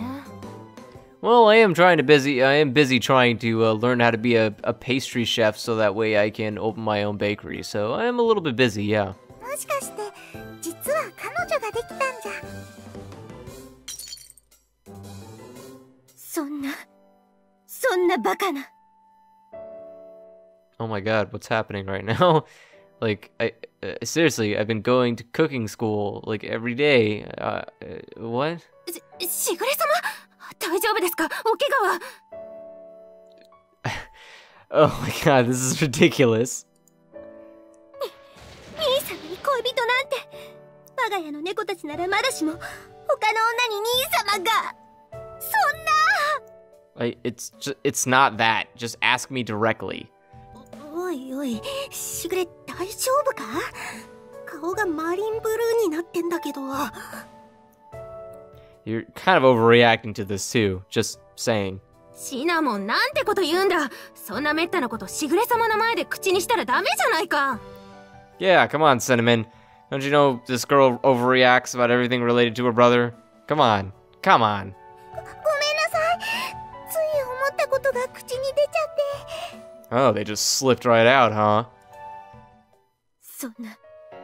Well, I am trying to busy. I am busy trying to uh, learn how to be a, a pastry chef, so that way I can open my own bakery. So I am a little bit busy, yeah. もしかして実は彼女ができたんじゃそんなそんなバカな Oh my God, what's happening right now? <laughs> like, I uh, seriously, I've been going to cooking school like every day. Uh, uh, what? ししぐれ様大丈夫ですかお怪我は <laughs> Oh my God, this is ridiculous. <laughs> 兄さんに恋人なんて我が家の猫たちならまだしも他の女に兄様がそんな I, it's just, it's not that. Just ask me directly. おいおいしぐれ 大丈夫か顔がマリンブルーになってんだけど You're kind of overreacting to this too. Just saying. シナモンなんてこと言うんだそんなめったなことしぐれ様の前で口にしたらダメじゃないか Yeah, come on, Cinnamon. Don't you know this girl overreacts about everything related to her brother? Come on. Come on. ごごめんなさいつい思ったことが口に出ちゃって Oh, they just slipped right out, huh? そんな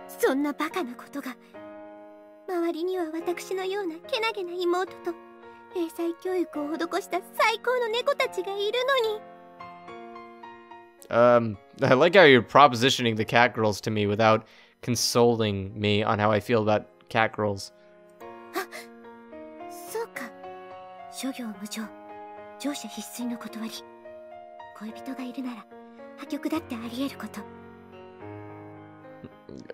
そんなバカなことが周りには私のようなけなげな妹と英才教育を施した最高の猫たちがいるのに Um, I like how you're propositioning the cat girls to me without consoling me on how I feel about cat girls. そうか諸行無常乗車必須の断り恋人がいるなら破局だってあり得ること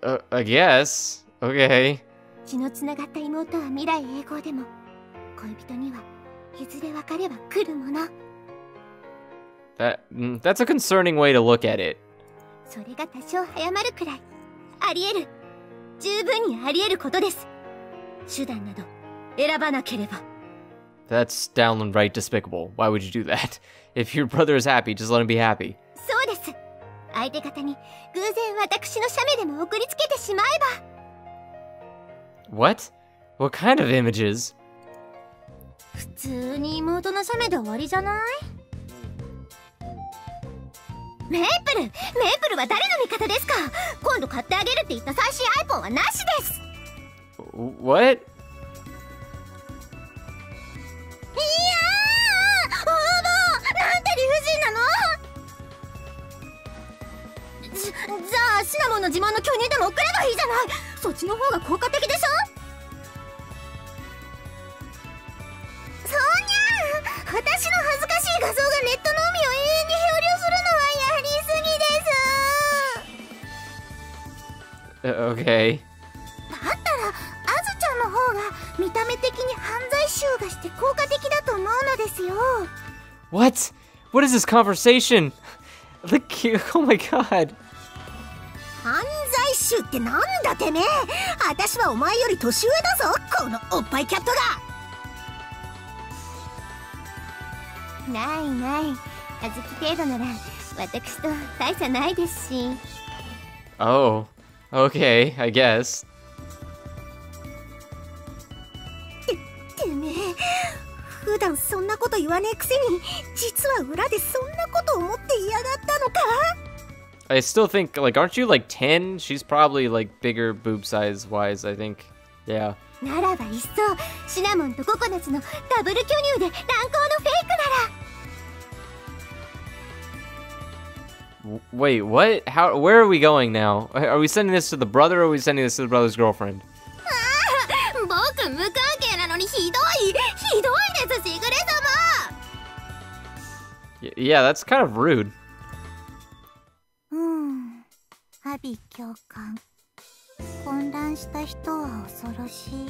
Uh, I guess. Okay. 血のつながった妹は未来永劫でも恋人にはいずれ別れは来るもの That mm, that's a concerning way to look at it. それが多少早まるくらいあり得る十分にあり得ることです手段など選ばなければ That's downright despicable. Why would you do that? <laughs> If your brother is happy, just let him be happy. そうです 相手方に偶然私の写メでも送りつけてしまえば What? What kind of images? 普通に妹の写メで終わりじゃない？メープルメープルは誰の味方ですか？今度買ってあげるって言った最新 iPhone はなしです What? じじゃあシナモンの自慢の巨乳でも送ればいいじゃないそっちの方が効果的でしょ？そんにゃー私の恥ずかしい画像がネットの海を永遠に漂流するのはやりすぎです Uh, <laughs> okay. だったらアズちゃんの方が見た目的に犯罪集がして効果的だと思うのですよ What? What is this conversation? <laughs> Look, oh my god. 犯罪集ってなんだてめえ。私はお前より年上だぞこのおっぱいキャットが。ないない。ずき程度なら私と大差ないですし。Oh, okay, I guess. てめえ普段そんなこと言わねえくせに実は裏でそんなこと思って嫌がったのか？I still think, like, aren't you like 10? She's probably like bigger boob size wise, I think. Yeah. ならばいっそシナモンとココナツのダブル巨乳で乱行のフェイクなら W- Wait, what? How? Where are we going now? Are we sending this to the brother or are we sending this to the brother's girlfriend? 僕無関係なのにひどいひどいですしぐれ様 Y- yeah, that's kind of rude. うん。阿鼻教官。混乱した人は恐ろしい。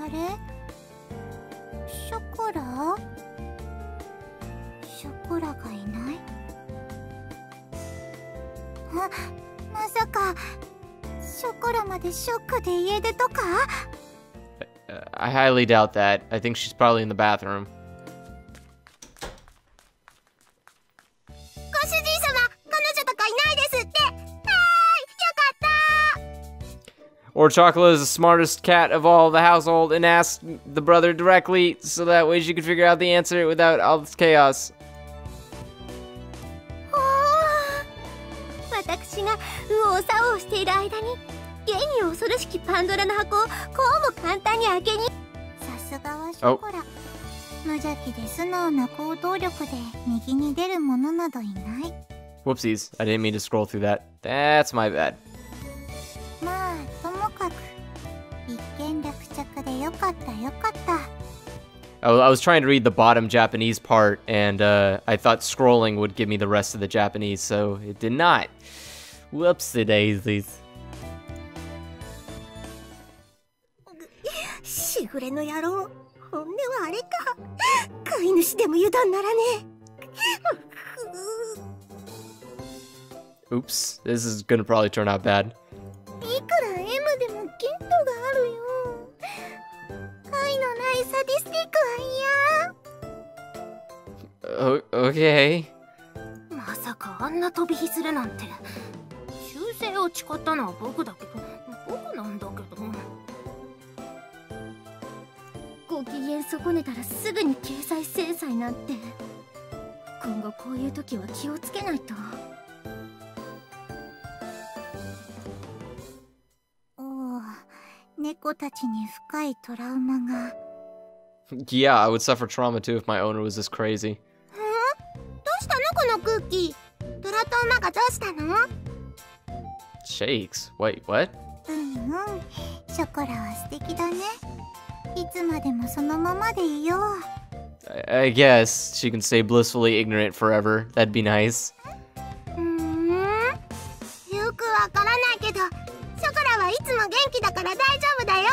あれ？ショコラ？ショコラがいない？あまさか。ショコラまでショックで家出とか？I highly doubt that. I think she's probably in the bathroom. Or Chocolate is the smartest cat of all the household and asked the brother directly so that way she could figure out the answer without all this chaos. ほー私が右往左往している間に現に恐ろしきパンドラの箱をこうも簡単に開けにさすがはショコラ無邪気で素直な行動力で右に出る者などいない Whoopsies. I didn't mean to scroll through that. That's my bad. I wa- I was trying to read the bottom Japanese part, and uh, I thought scrolling would give me the rest of the Japanese, so it did not. Whoopsie daisies. しぐれの野郎本音はあれか飼い主でも油断ならね Oops. This is gonna probably turn out bad. いくら M でも限度があるよ愛のな いサディスティックは嫌 O- okay. まさかあんな飛び火するなんて。修正を誓ったのは僕だけど僕なんだけど。ご機嫌損ねたらすぐに経済制裁なんて。今後こういう時は気をつけないと。おお猫たちに深いトラウマが Yeah, I would suffer trauma too if my owner was this crazy. どうしたのこのクッキートラと馬がどうしたの Shakes. Wait, what? うんうんショコラは素敵だねいつまでもそのままでいよう I, I guess she can stay blissfully ignorant forever. That'd be nice. うーんよくわからないけどショコラはいつも元気だから大丈夫だよ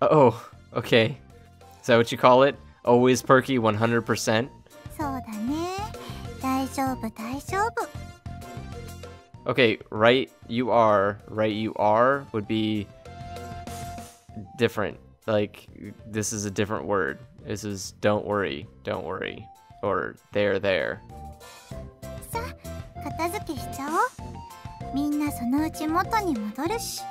Oh, okay. Is that what you call it? Always perky 100%? そうだね大丈夫大丈夫 Okay, right you are, right you are would be different. Like, this is a different word. This is don't worry, don't worry. Or there, there. さ片付けしちゃおうみんなそのうち元に戻るし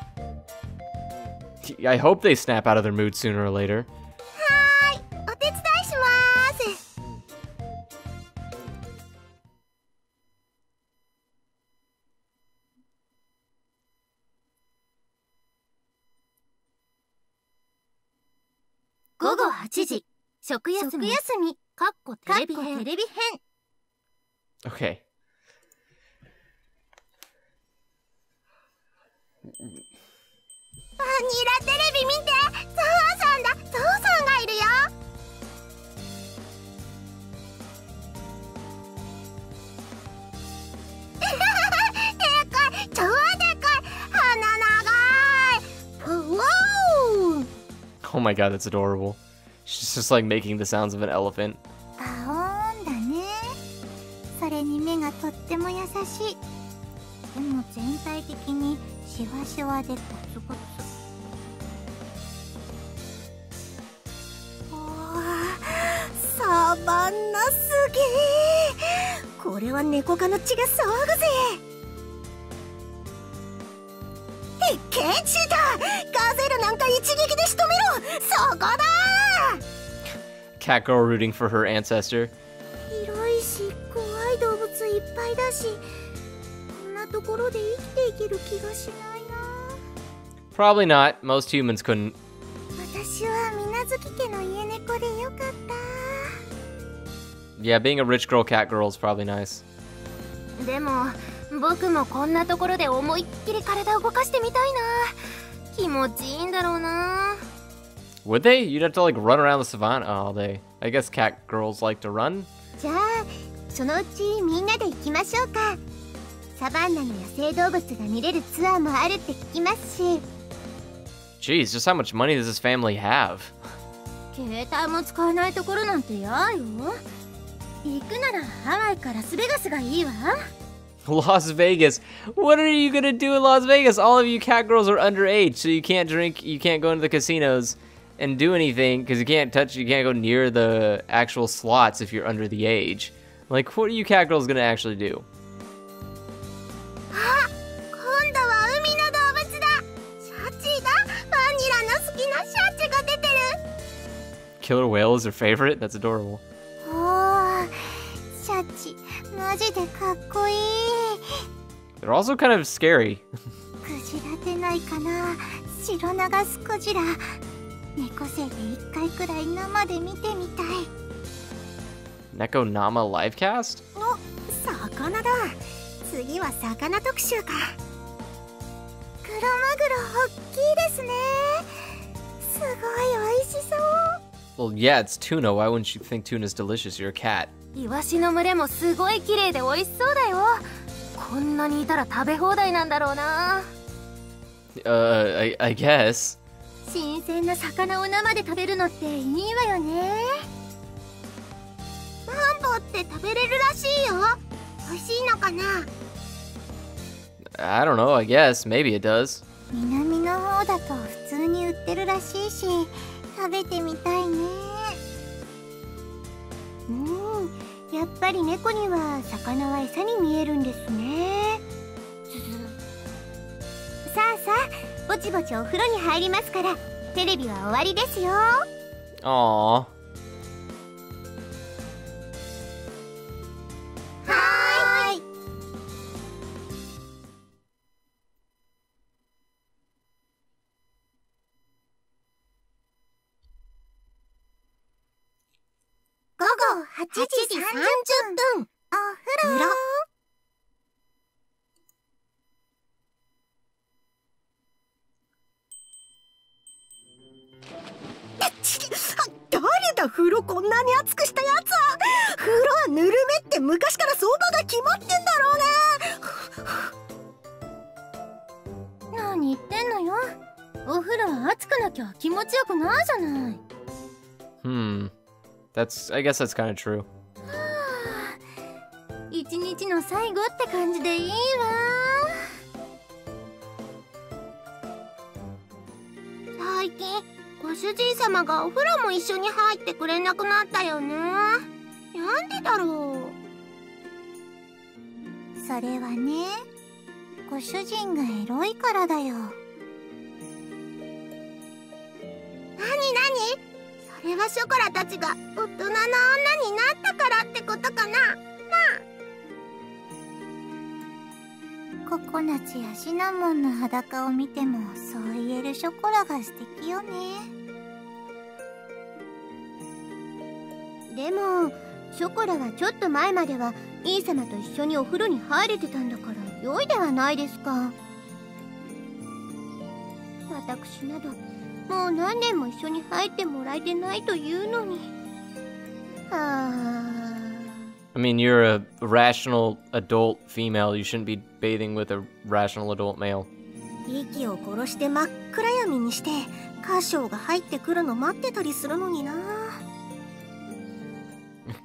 I hope they snap out of their mood sooner or later. 8時食休み。食休み。かっこテレビ編。テレビ編。Okay. バニラテレビ見て。ゾウさんだ。ゾウさんがいるよ。<laughs> でかい。超でかい。鼻長い。ワオ Oh my god, that's adorable. She's just like making the sounds of an elephant. パオーンだね。それに目がとっても優しい。でも全体的にシワシワでゴツゴツ。おーさバンナすげえこれは猫科の血が騒ぐぜ。ケチだ。ガゼルなんか一撃で仕留めろ。そこだ。Cat girl rooting for her ancestor. 広いし怖い動物いっぱいだしこんなところで生きていける気がしないな Probably not. Most humans couldn't. 私は水月家の家猫でよかった Yeah, being a rich girl cat girl is probably nice. でも僕もこんなところで思いっきり体を動かしてみたいな気持ちいいんだろうな Would they? You'd have to like run around the savannah all day. I guess cat girls like to run. じゃあそのうちみんなで行きましょうかサバンナの野生動物が見れるツアーもあるって聞きますし Jeez, just how much money does this family have? 携帯も使えないところなんて嫌よ行くならハワイかラスベガスがいいわ Las Vegas. What are you gonna do in Las Vegas? All of you cat girls are underage, so you can't drink, you can't go into the casinos and do anything because you can't touch, you can't go near the actual slots if you're under the age. Like, what are you catgirls gonna actually do? <gasps> Killer whale is her favorite? That's adorable. They're also kind of scary. <laughs> クジラ出ないかな白長スクジラ猫背で一回くらい生で見てみたい Neko Nama livecast? お魚だ次は魚特集かクロマグロ大きいですねすごい美味しそう Well, yeah, it's tuna. Why wouldn't you think tuna's delicious? You're a cat. イワシの群れもすごい綺麗で美味しそうだよこんなにいたら食べ放題なんだろうな Uh, I, I guess. 新鮮な魚を生で食べるのっていいわよね。マンボウって食べれるらしいよ。美味しいのかな？I don't know, I guess. Maybe it does. 南の方だと普通に売ってるらしいし食べてみたいね。うん。やっぱり猫には魚は餌に見えるんですね。さあさあぼちぼちお風呂に入りますからテレビは終わりですよ。ああ。熱くしたやつは風呂はぬるめって昔から相場が決まってんだろうね何言ってんのよお風呂は熱くなきゃ気持ちよくないじゃない Hmm. That's, I guess that's kind of true. <sighs> 一日の最後って感じでいいわ主人様がお風呂も一緒に入ってくれなくなったよね。なんでだろう。それはねご主人がエロいからだよ。なになに？それはショコラたちが大人の女になったからってことかな。なあ。ココナッツやシナモンの裸を見てもそう言えるショコラが素敵よねでもショコラはちょっと前まではイー様と一緒にお風呂に入れてたんだから良いではないですか私などもう何年も一緒に入ってもらえてないというのにはあ I mean, you're a rational adult female. You shouldn't be bathing with a rational adult male. 息を殺して真っ暗闇にして歌唱が入ってくるの待ってたりするのにな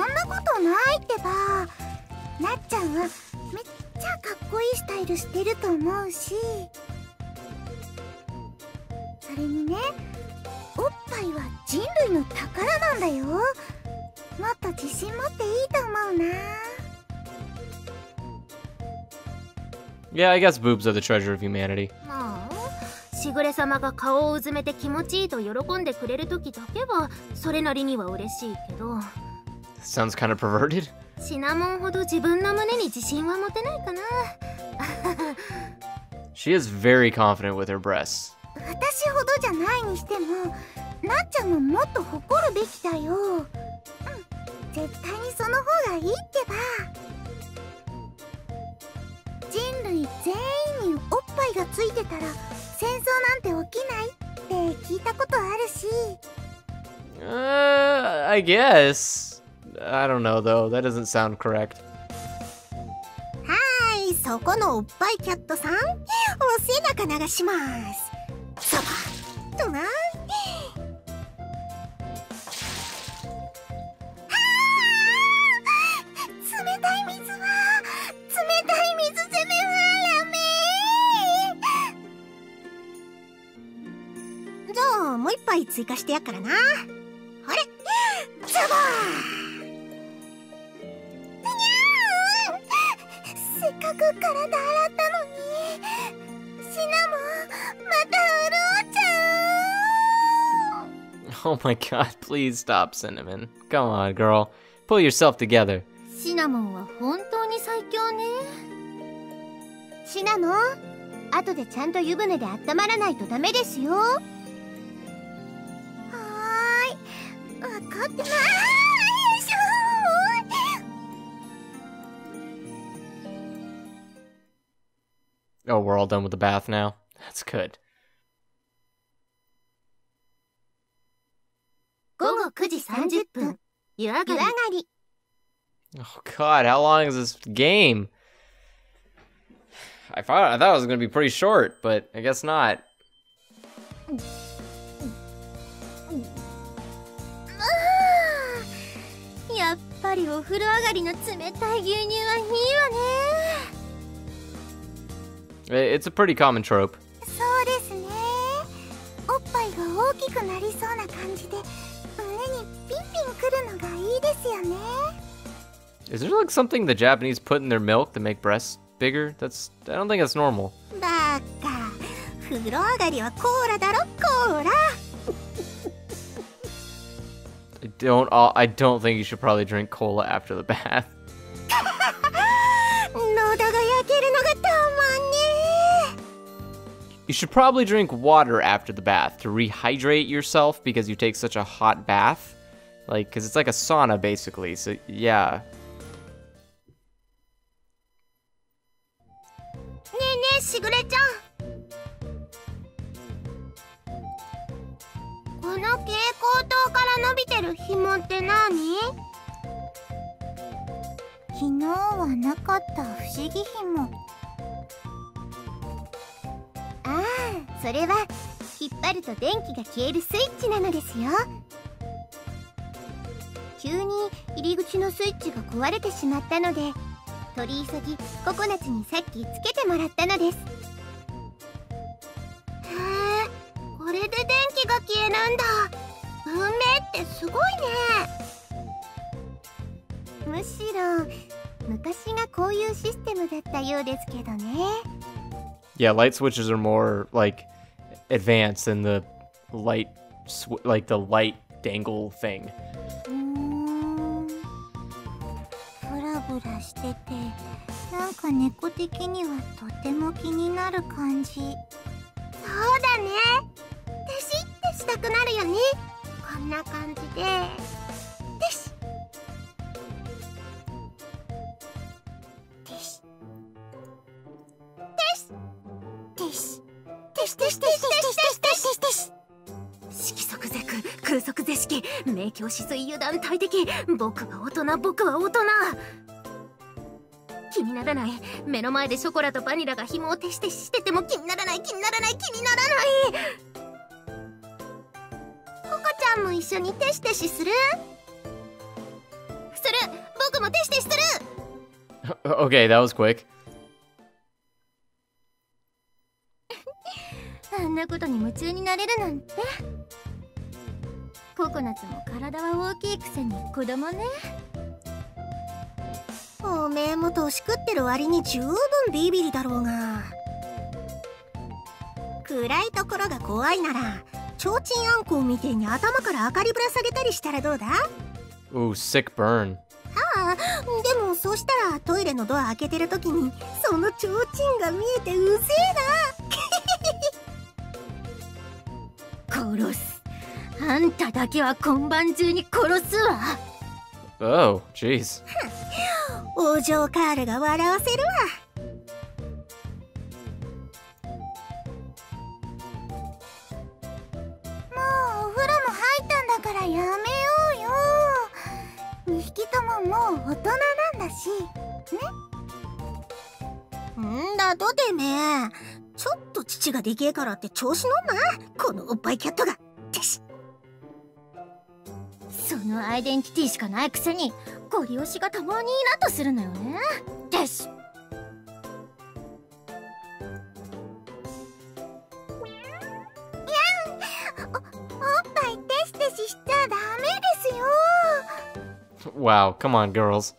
んなことないってば。なっちゃんはめっちゃかっこいいスタイルしてると思うし。それにねおっぱいは人類の宝なんだよ。もっと自信持っていいと思うな。Yeah, I guess boobs are the treasure of humanity. まあしぐれ様が顔をうずめて気持ちいいと喜んでくれる時だけはそれなりには嬉しいけど Sounds kind of perverted. シナモンほど自分の胸に自信は持てないかな She is very confident with her breasts. 私ほどじゃないにしてもなっちゃんももっと誇るべきだようん絶対にその方がいいってば人類全員におっぱいがついてたら戦争なんて起きないって聞いたことあるし Uh, I guess. I don't know though. That doesn't sound correct. はいそこのおっぱいキャットさん。お背中流します。そば。となはあ冷たい水は冷たい水攻めはやめじゃあもう一杯追加してやっからな。あれ。ザバーせっかく体洗ったのにシナモンまた潤っちゃう Oh my god, please stop, Cinnamon. Come on, girl. Pull yourself together. シナモンは本当に最強ねシナモン後でちゃんと湯船で温まらないとダメですよはーい分かってます Oh, we're all done with the bath now? That's good. 午後9時30分湯上がり湯上がり Oh god, how long is this game? I thought I thought it was gonna be pretty short, but I guess not. あーやっぱりお風呂上がりの冷たい牛乳はいいわね <sighs> I- It's a pretty common trope. そうですねおっぱいが大きくなりそうな感じで胸にピンピンくるのがいいですよね Is there like something the Japanese put in their milk to make breasts bigger? That's I don't think that's normal. バカ風呂上がりはコーラだろコーラ I don't uh, I don't think you should probably drink cola after the bath. You should probably drink water after the bath to rehydrate yourself because you take such a hot bath. Like, because it's like a sauna basically. So, yeah. ああそれは引っ張ると電気が消えるスイッチなのですよ。急に入り口のスイッチが壊れてしまったので取り急ぎココナツにさっきつけてもらったのです。へえこれで電気が消えるんだ。運命ってすごいね。むしろ昔がこういうシステムだったようですけどね。Yeah, light switches are more like advanced than the light sw- like the light dangle thing. うーんブラブラしててなんか猫的にはとても気になる感じそうだねテシってしたくなるよねこんな感じで テシテシテシテシテシテシテシ色即是空空即是色明鏡止水油断大敵僕は大人僕は大人気にならない。目の前でショコラとバニラが紐を徹してしてても気にならない。気にならない気にならない。ココちゃんも一緒にテシテシするする僕もテシテシする？<laughs> Okay, that was quick. あんなことに夢中になれるなんて。ココナツも体は大きいくせに子供ね。おめえも年食ってる割に十分ビビリだろうが。暗いところが怖いなら提灯あんこうみてえに頭から明かりぶら下げたりしたらどうだ？Ooh, sick burn. ああでもそうしたらトイレのドア開けてる時にその提灯が見えてうぜえな殺す。あんただけは今晩中に殺すわ。Oh, jeez. 王女カールが笑わせるわ。もうお風呂も入ったんだからやめようよ。2匹とももう大人なんだし。ね？んだとてめえちょっと父がでけえからって調子乗んな。このおっぱいキャットが。てし。そのアイデンティティしかないくせにご利用しがたまにイラッとするのよね。おっぱいテシテシしちゃダメですよ。Wow, come on, girls.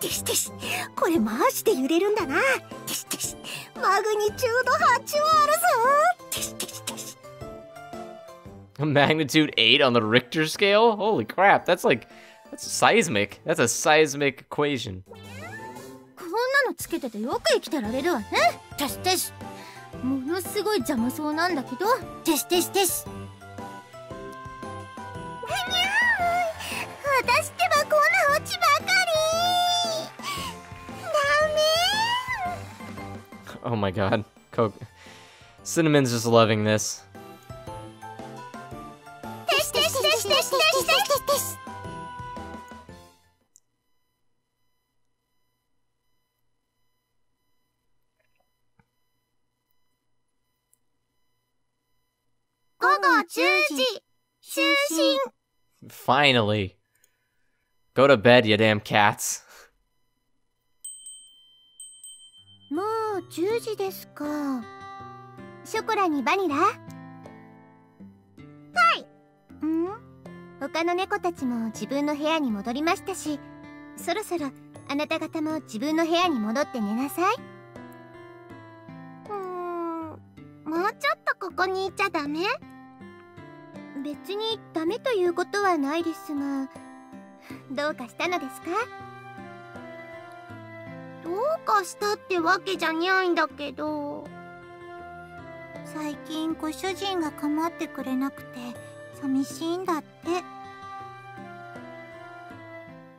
テシテシ。これマジで揺れるんだな。テシテシ。マグニチュード8はあるぞ。テシテシテシ。Magnitude 8 on the Richter scale? Holy crap, that's like. That's seismic. That's a seismic equation. こんなのつけててよく生きてられるわね。テシテシ。ものすごい邪魔そうなんだけど。テシテシテシ。私ってばこんなオチばかり Oh my god. Coke. Cinnamon's just loving this. This, this, this, this, this, this, this. Finally. Go to bed, you damn cats. 10時ですか。ショコラにバニラ？はい。ん？他の猫たちも自分の部屋に戻りましたしそろそろあなた方も自分の部屋に戻って寝なさい。うーん。もうちょっとここにいちゃダメ？別にダメということはないですがどうかしたのですか？かしたってわけじゃにゃいんだけど最近ご主人が構ってくれなくて寂しいんだって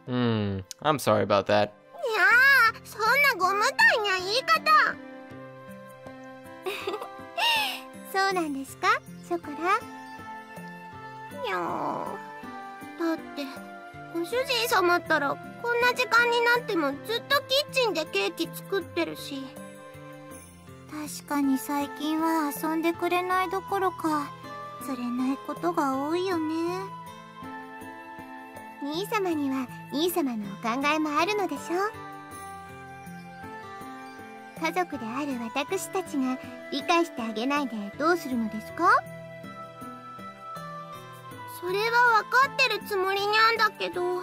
Hmm. I'm sorry about that. いやーそんなご無体な言い方 <laughs> そうなんですか？ショコラいやーだってご主人様ったらこんな時間になってもずっとキッチンでケーキ作ってるし。確かに最近は遊んでくれないどころか釣れないことが多いよね。兄様には兄様のお考えもあるのでしょ家族である私たちが理解してあげないでどうするのですか？それは分かってるつもりにゃんだけど。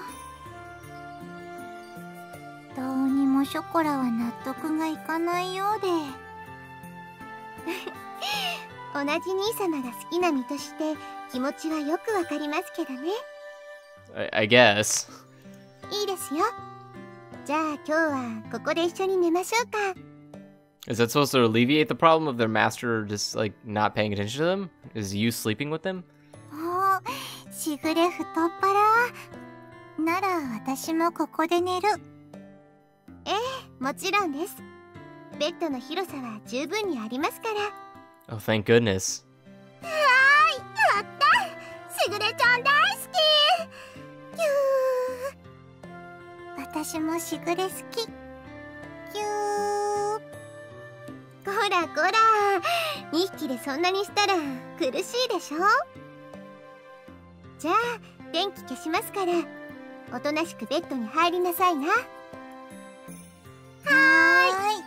もショコラは納得がいかないようで同じ兄様が好きな身として気持ちはよくわかりますけどね I, I guess. いいですよじゃあ今日はここで一緒に寝ましょうか Is that supposed to alleviate the problem of their master just like not paying attention to them? Is you sleeping with them? おーしぐれ太っ腹なら私もここで寝るええもちろんです。ベッドの広さは十分にありますから。Oh, thank goodness. はーいやった。しぐれちゃん大好き。ぎゅー。私もしぐれ好き。キュー。こらこら。2匹でそんなにしたら苦しいでしょ？じゃあ電気消しますから。おとなしくベッドに入りなさいなはーい。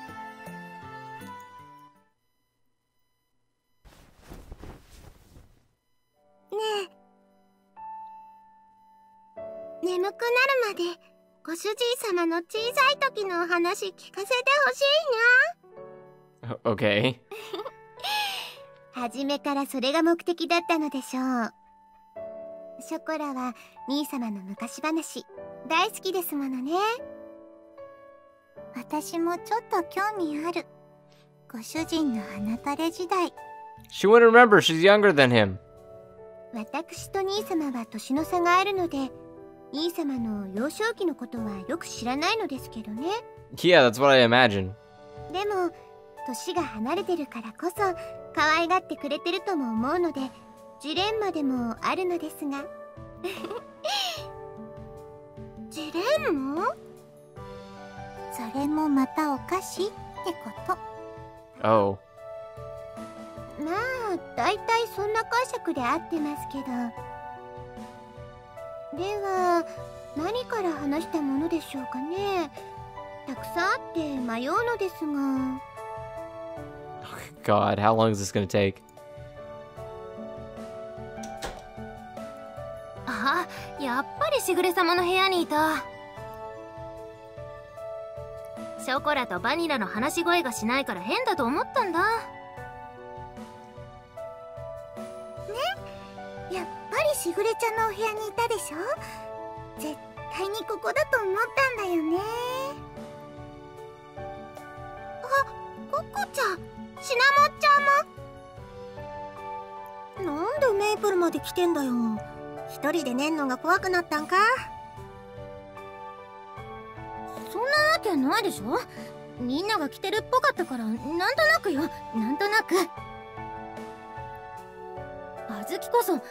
ねえ。眠くなるまでご主人様の小さい時のお話聞かせてほしいな <laughs> Okay. <laughs> 初めからそれが目的だったのでしょう。ショコラは兄様の昔話大好きですものね私もちょっと興味あるご主人の花垂れ時代 She wouldn't remember. She's younger than him. 私と兄様は年の差があるので兄様の幼少期のことはよく知らないのですけどね Yeah, that's what I imagine. でも年が離れてるからこそ可愛がってくれてるとも思うのでジレンマでもあるのですが <laughs> ジレンマそれもまたおかしいってこと。Oh. まあ大体そんな解釈で合ってますけど。では何から話したものでしょうかね。たくさんあって迷うのですが。God, how long is this gonna take? あやっぱりしぐれ様の部屋にいたショコラとバニラの話し声がしないから変だと思ったんだ。やっぱりしぐれちゃんのお部屋にいたでしょ？絶対にここだと思ったんだよね。あココちゃんシナモちゃんも？なんでメイプルまで来てんだよ。一人で寝んのが怖くなったんか？そんなわけないでしょ？みんなが来てるっぽかったからなんとなくよ。なんとなく。あずきこそなん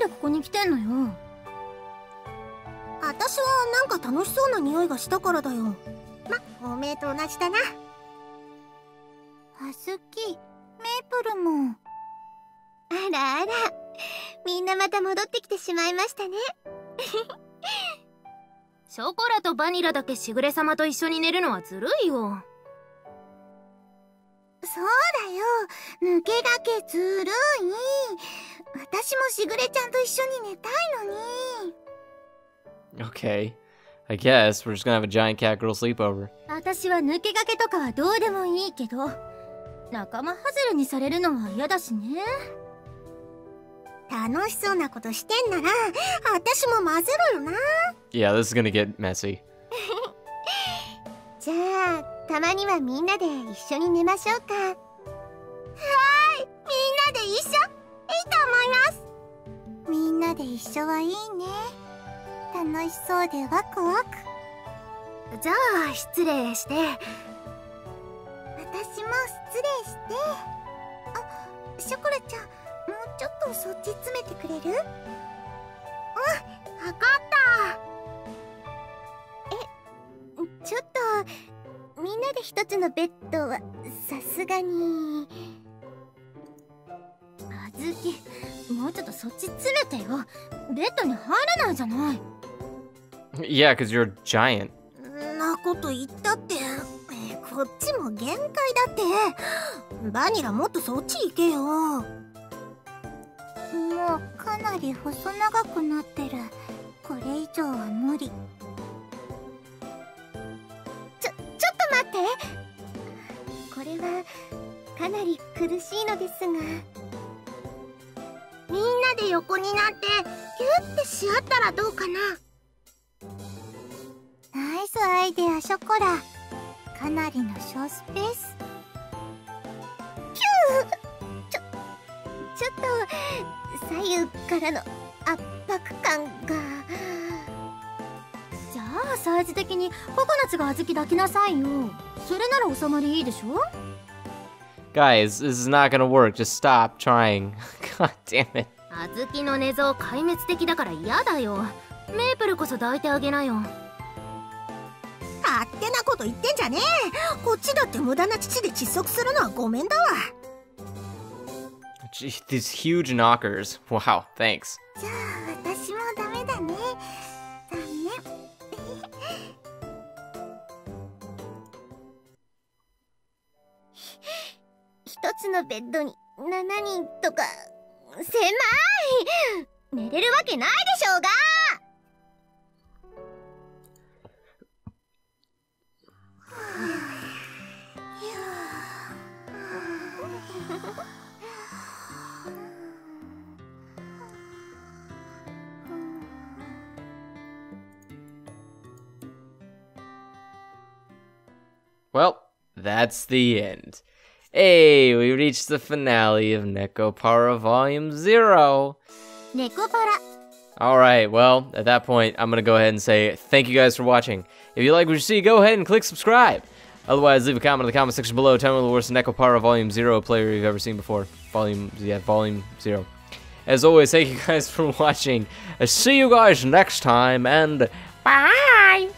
でここに来てんのよ？私はなんか楽しそうな匂いがしたからだよ。まおめえと同じだな。あずきメイプルも。あらあら。みんなまた戻ってきてしまいましたねショコラとバニラだけしぐれ様と一緒に寝るのはずるいよ。そうだよ。抜け駆けずるい。私もしぐれちゃんと一緒に寝たいのに。Okay. I guess we're just gonna have a giant cat girl sleepover. 私は抜け駆けとかはどうでもいいけど仲間外れにされるのは嫌だしね楽しそうなことしてんなら私も混ぜろよな。Yeah, this is gonna get messy. <laughs> じゃあたまにはみんなで一緒に寝ましょうか。はーいみんなで一緒。いいと思います。みんなで一緒はいいね。楽しそうでワクワク。じゃあ失礼して。私も失礼して。あショコラちゃんもうちょっとそっち詰めてくれる？うんわかった。えちょっとみんなで一つのベッドはさすがに。あずきもうちょっとそっち詰めてよ。ベッドに入れないじゃない。Yeah, because you're a giant. んなこと言ったって。えこっちも限界だって。バニラもっとそっち行けよかなり細長くなってる。これ以上は無理。ちょちょっと待って。これはかなり苦しいのですが。みんなで横になってギュッてし合ったらどうかな。ナイスアイデアショコラ。かなりの小スペース。ちょっと左右からの圧迫感が。じゃあサイズ的にココナツがあずき抱きなさいよ。それなら収まりいいでしょ？Guys, this is not gonna work. Just stop trying. <laughs> God damn it. あずきの寝相壊滅的だから嫌だよ。メープルこそ抱いてあげなよ。手なこと言ってんじゃねえ。こっちだって無駄な乳で窒息するのはごめんだわ Gee, these huge knockers. Wow, thanks. じゃあ私もダメだね残念 <laughs> 一つのベッドに7人とか狭い寝れるわけないでしょうが Well, that's the end. Hey, we reached the finale of Necopara Volume 0. Necopara. Alright, well, at that point, I'm gonna go ahead and say thank you guys for watching. If you like what you see, go ahead and click subscribe. Otherwise, leave a comment in the comment section below. Tell me the worst Necopara Volume 0 player you've ever seen before. Volume, yeah, Volume 0. As always, thank you guys for <laughs> watching. I see you guys next time, and bye!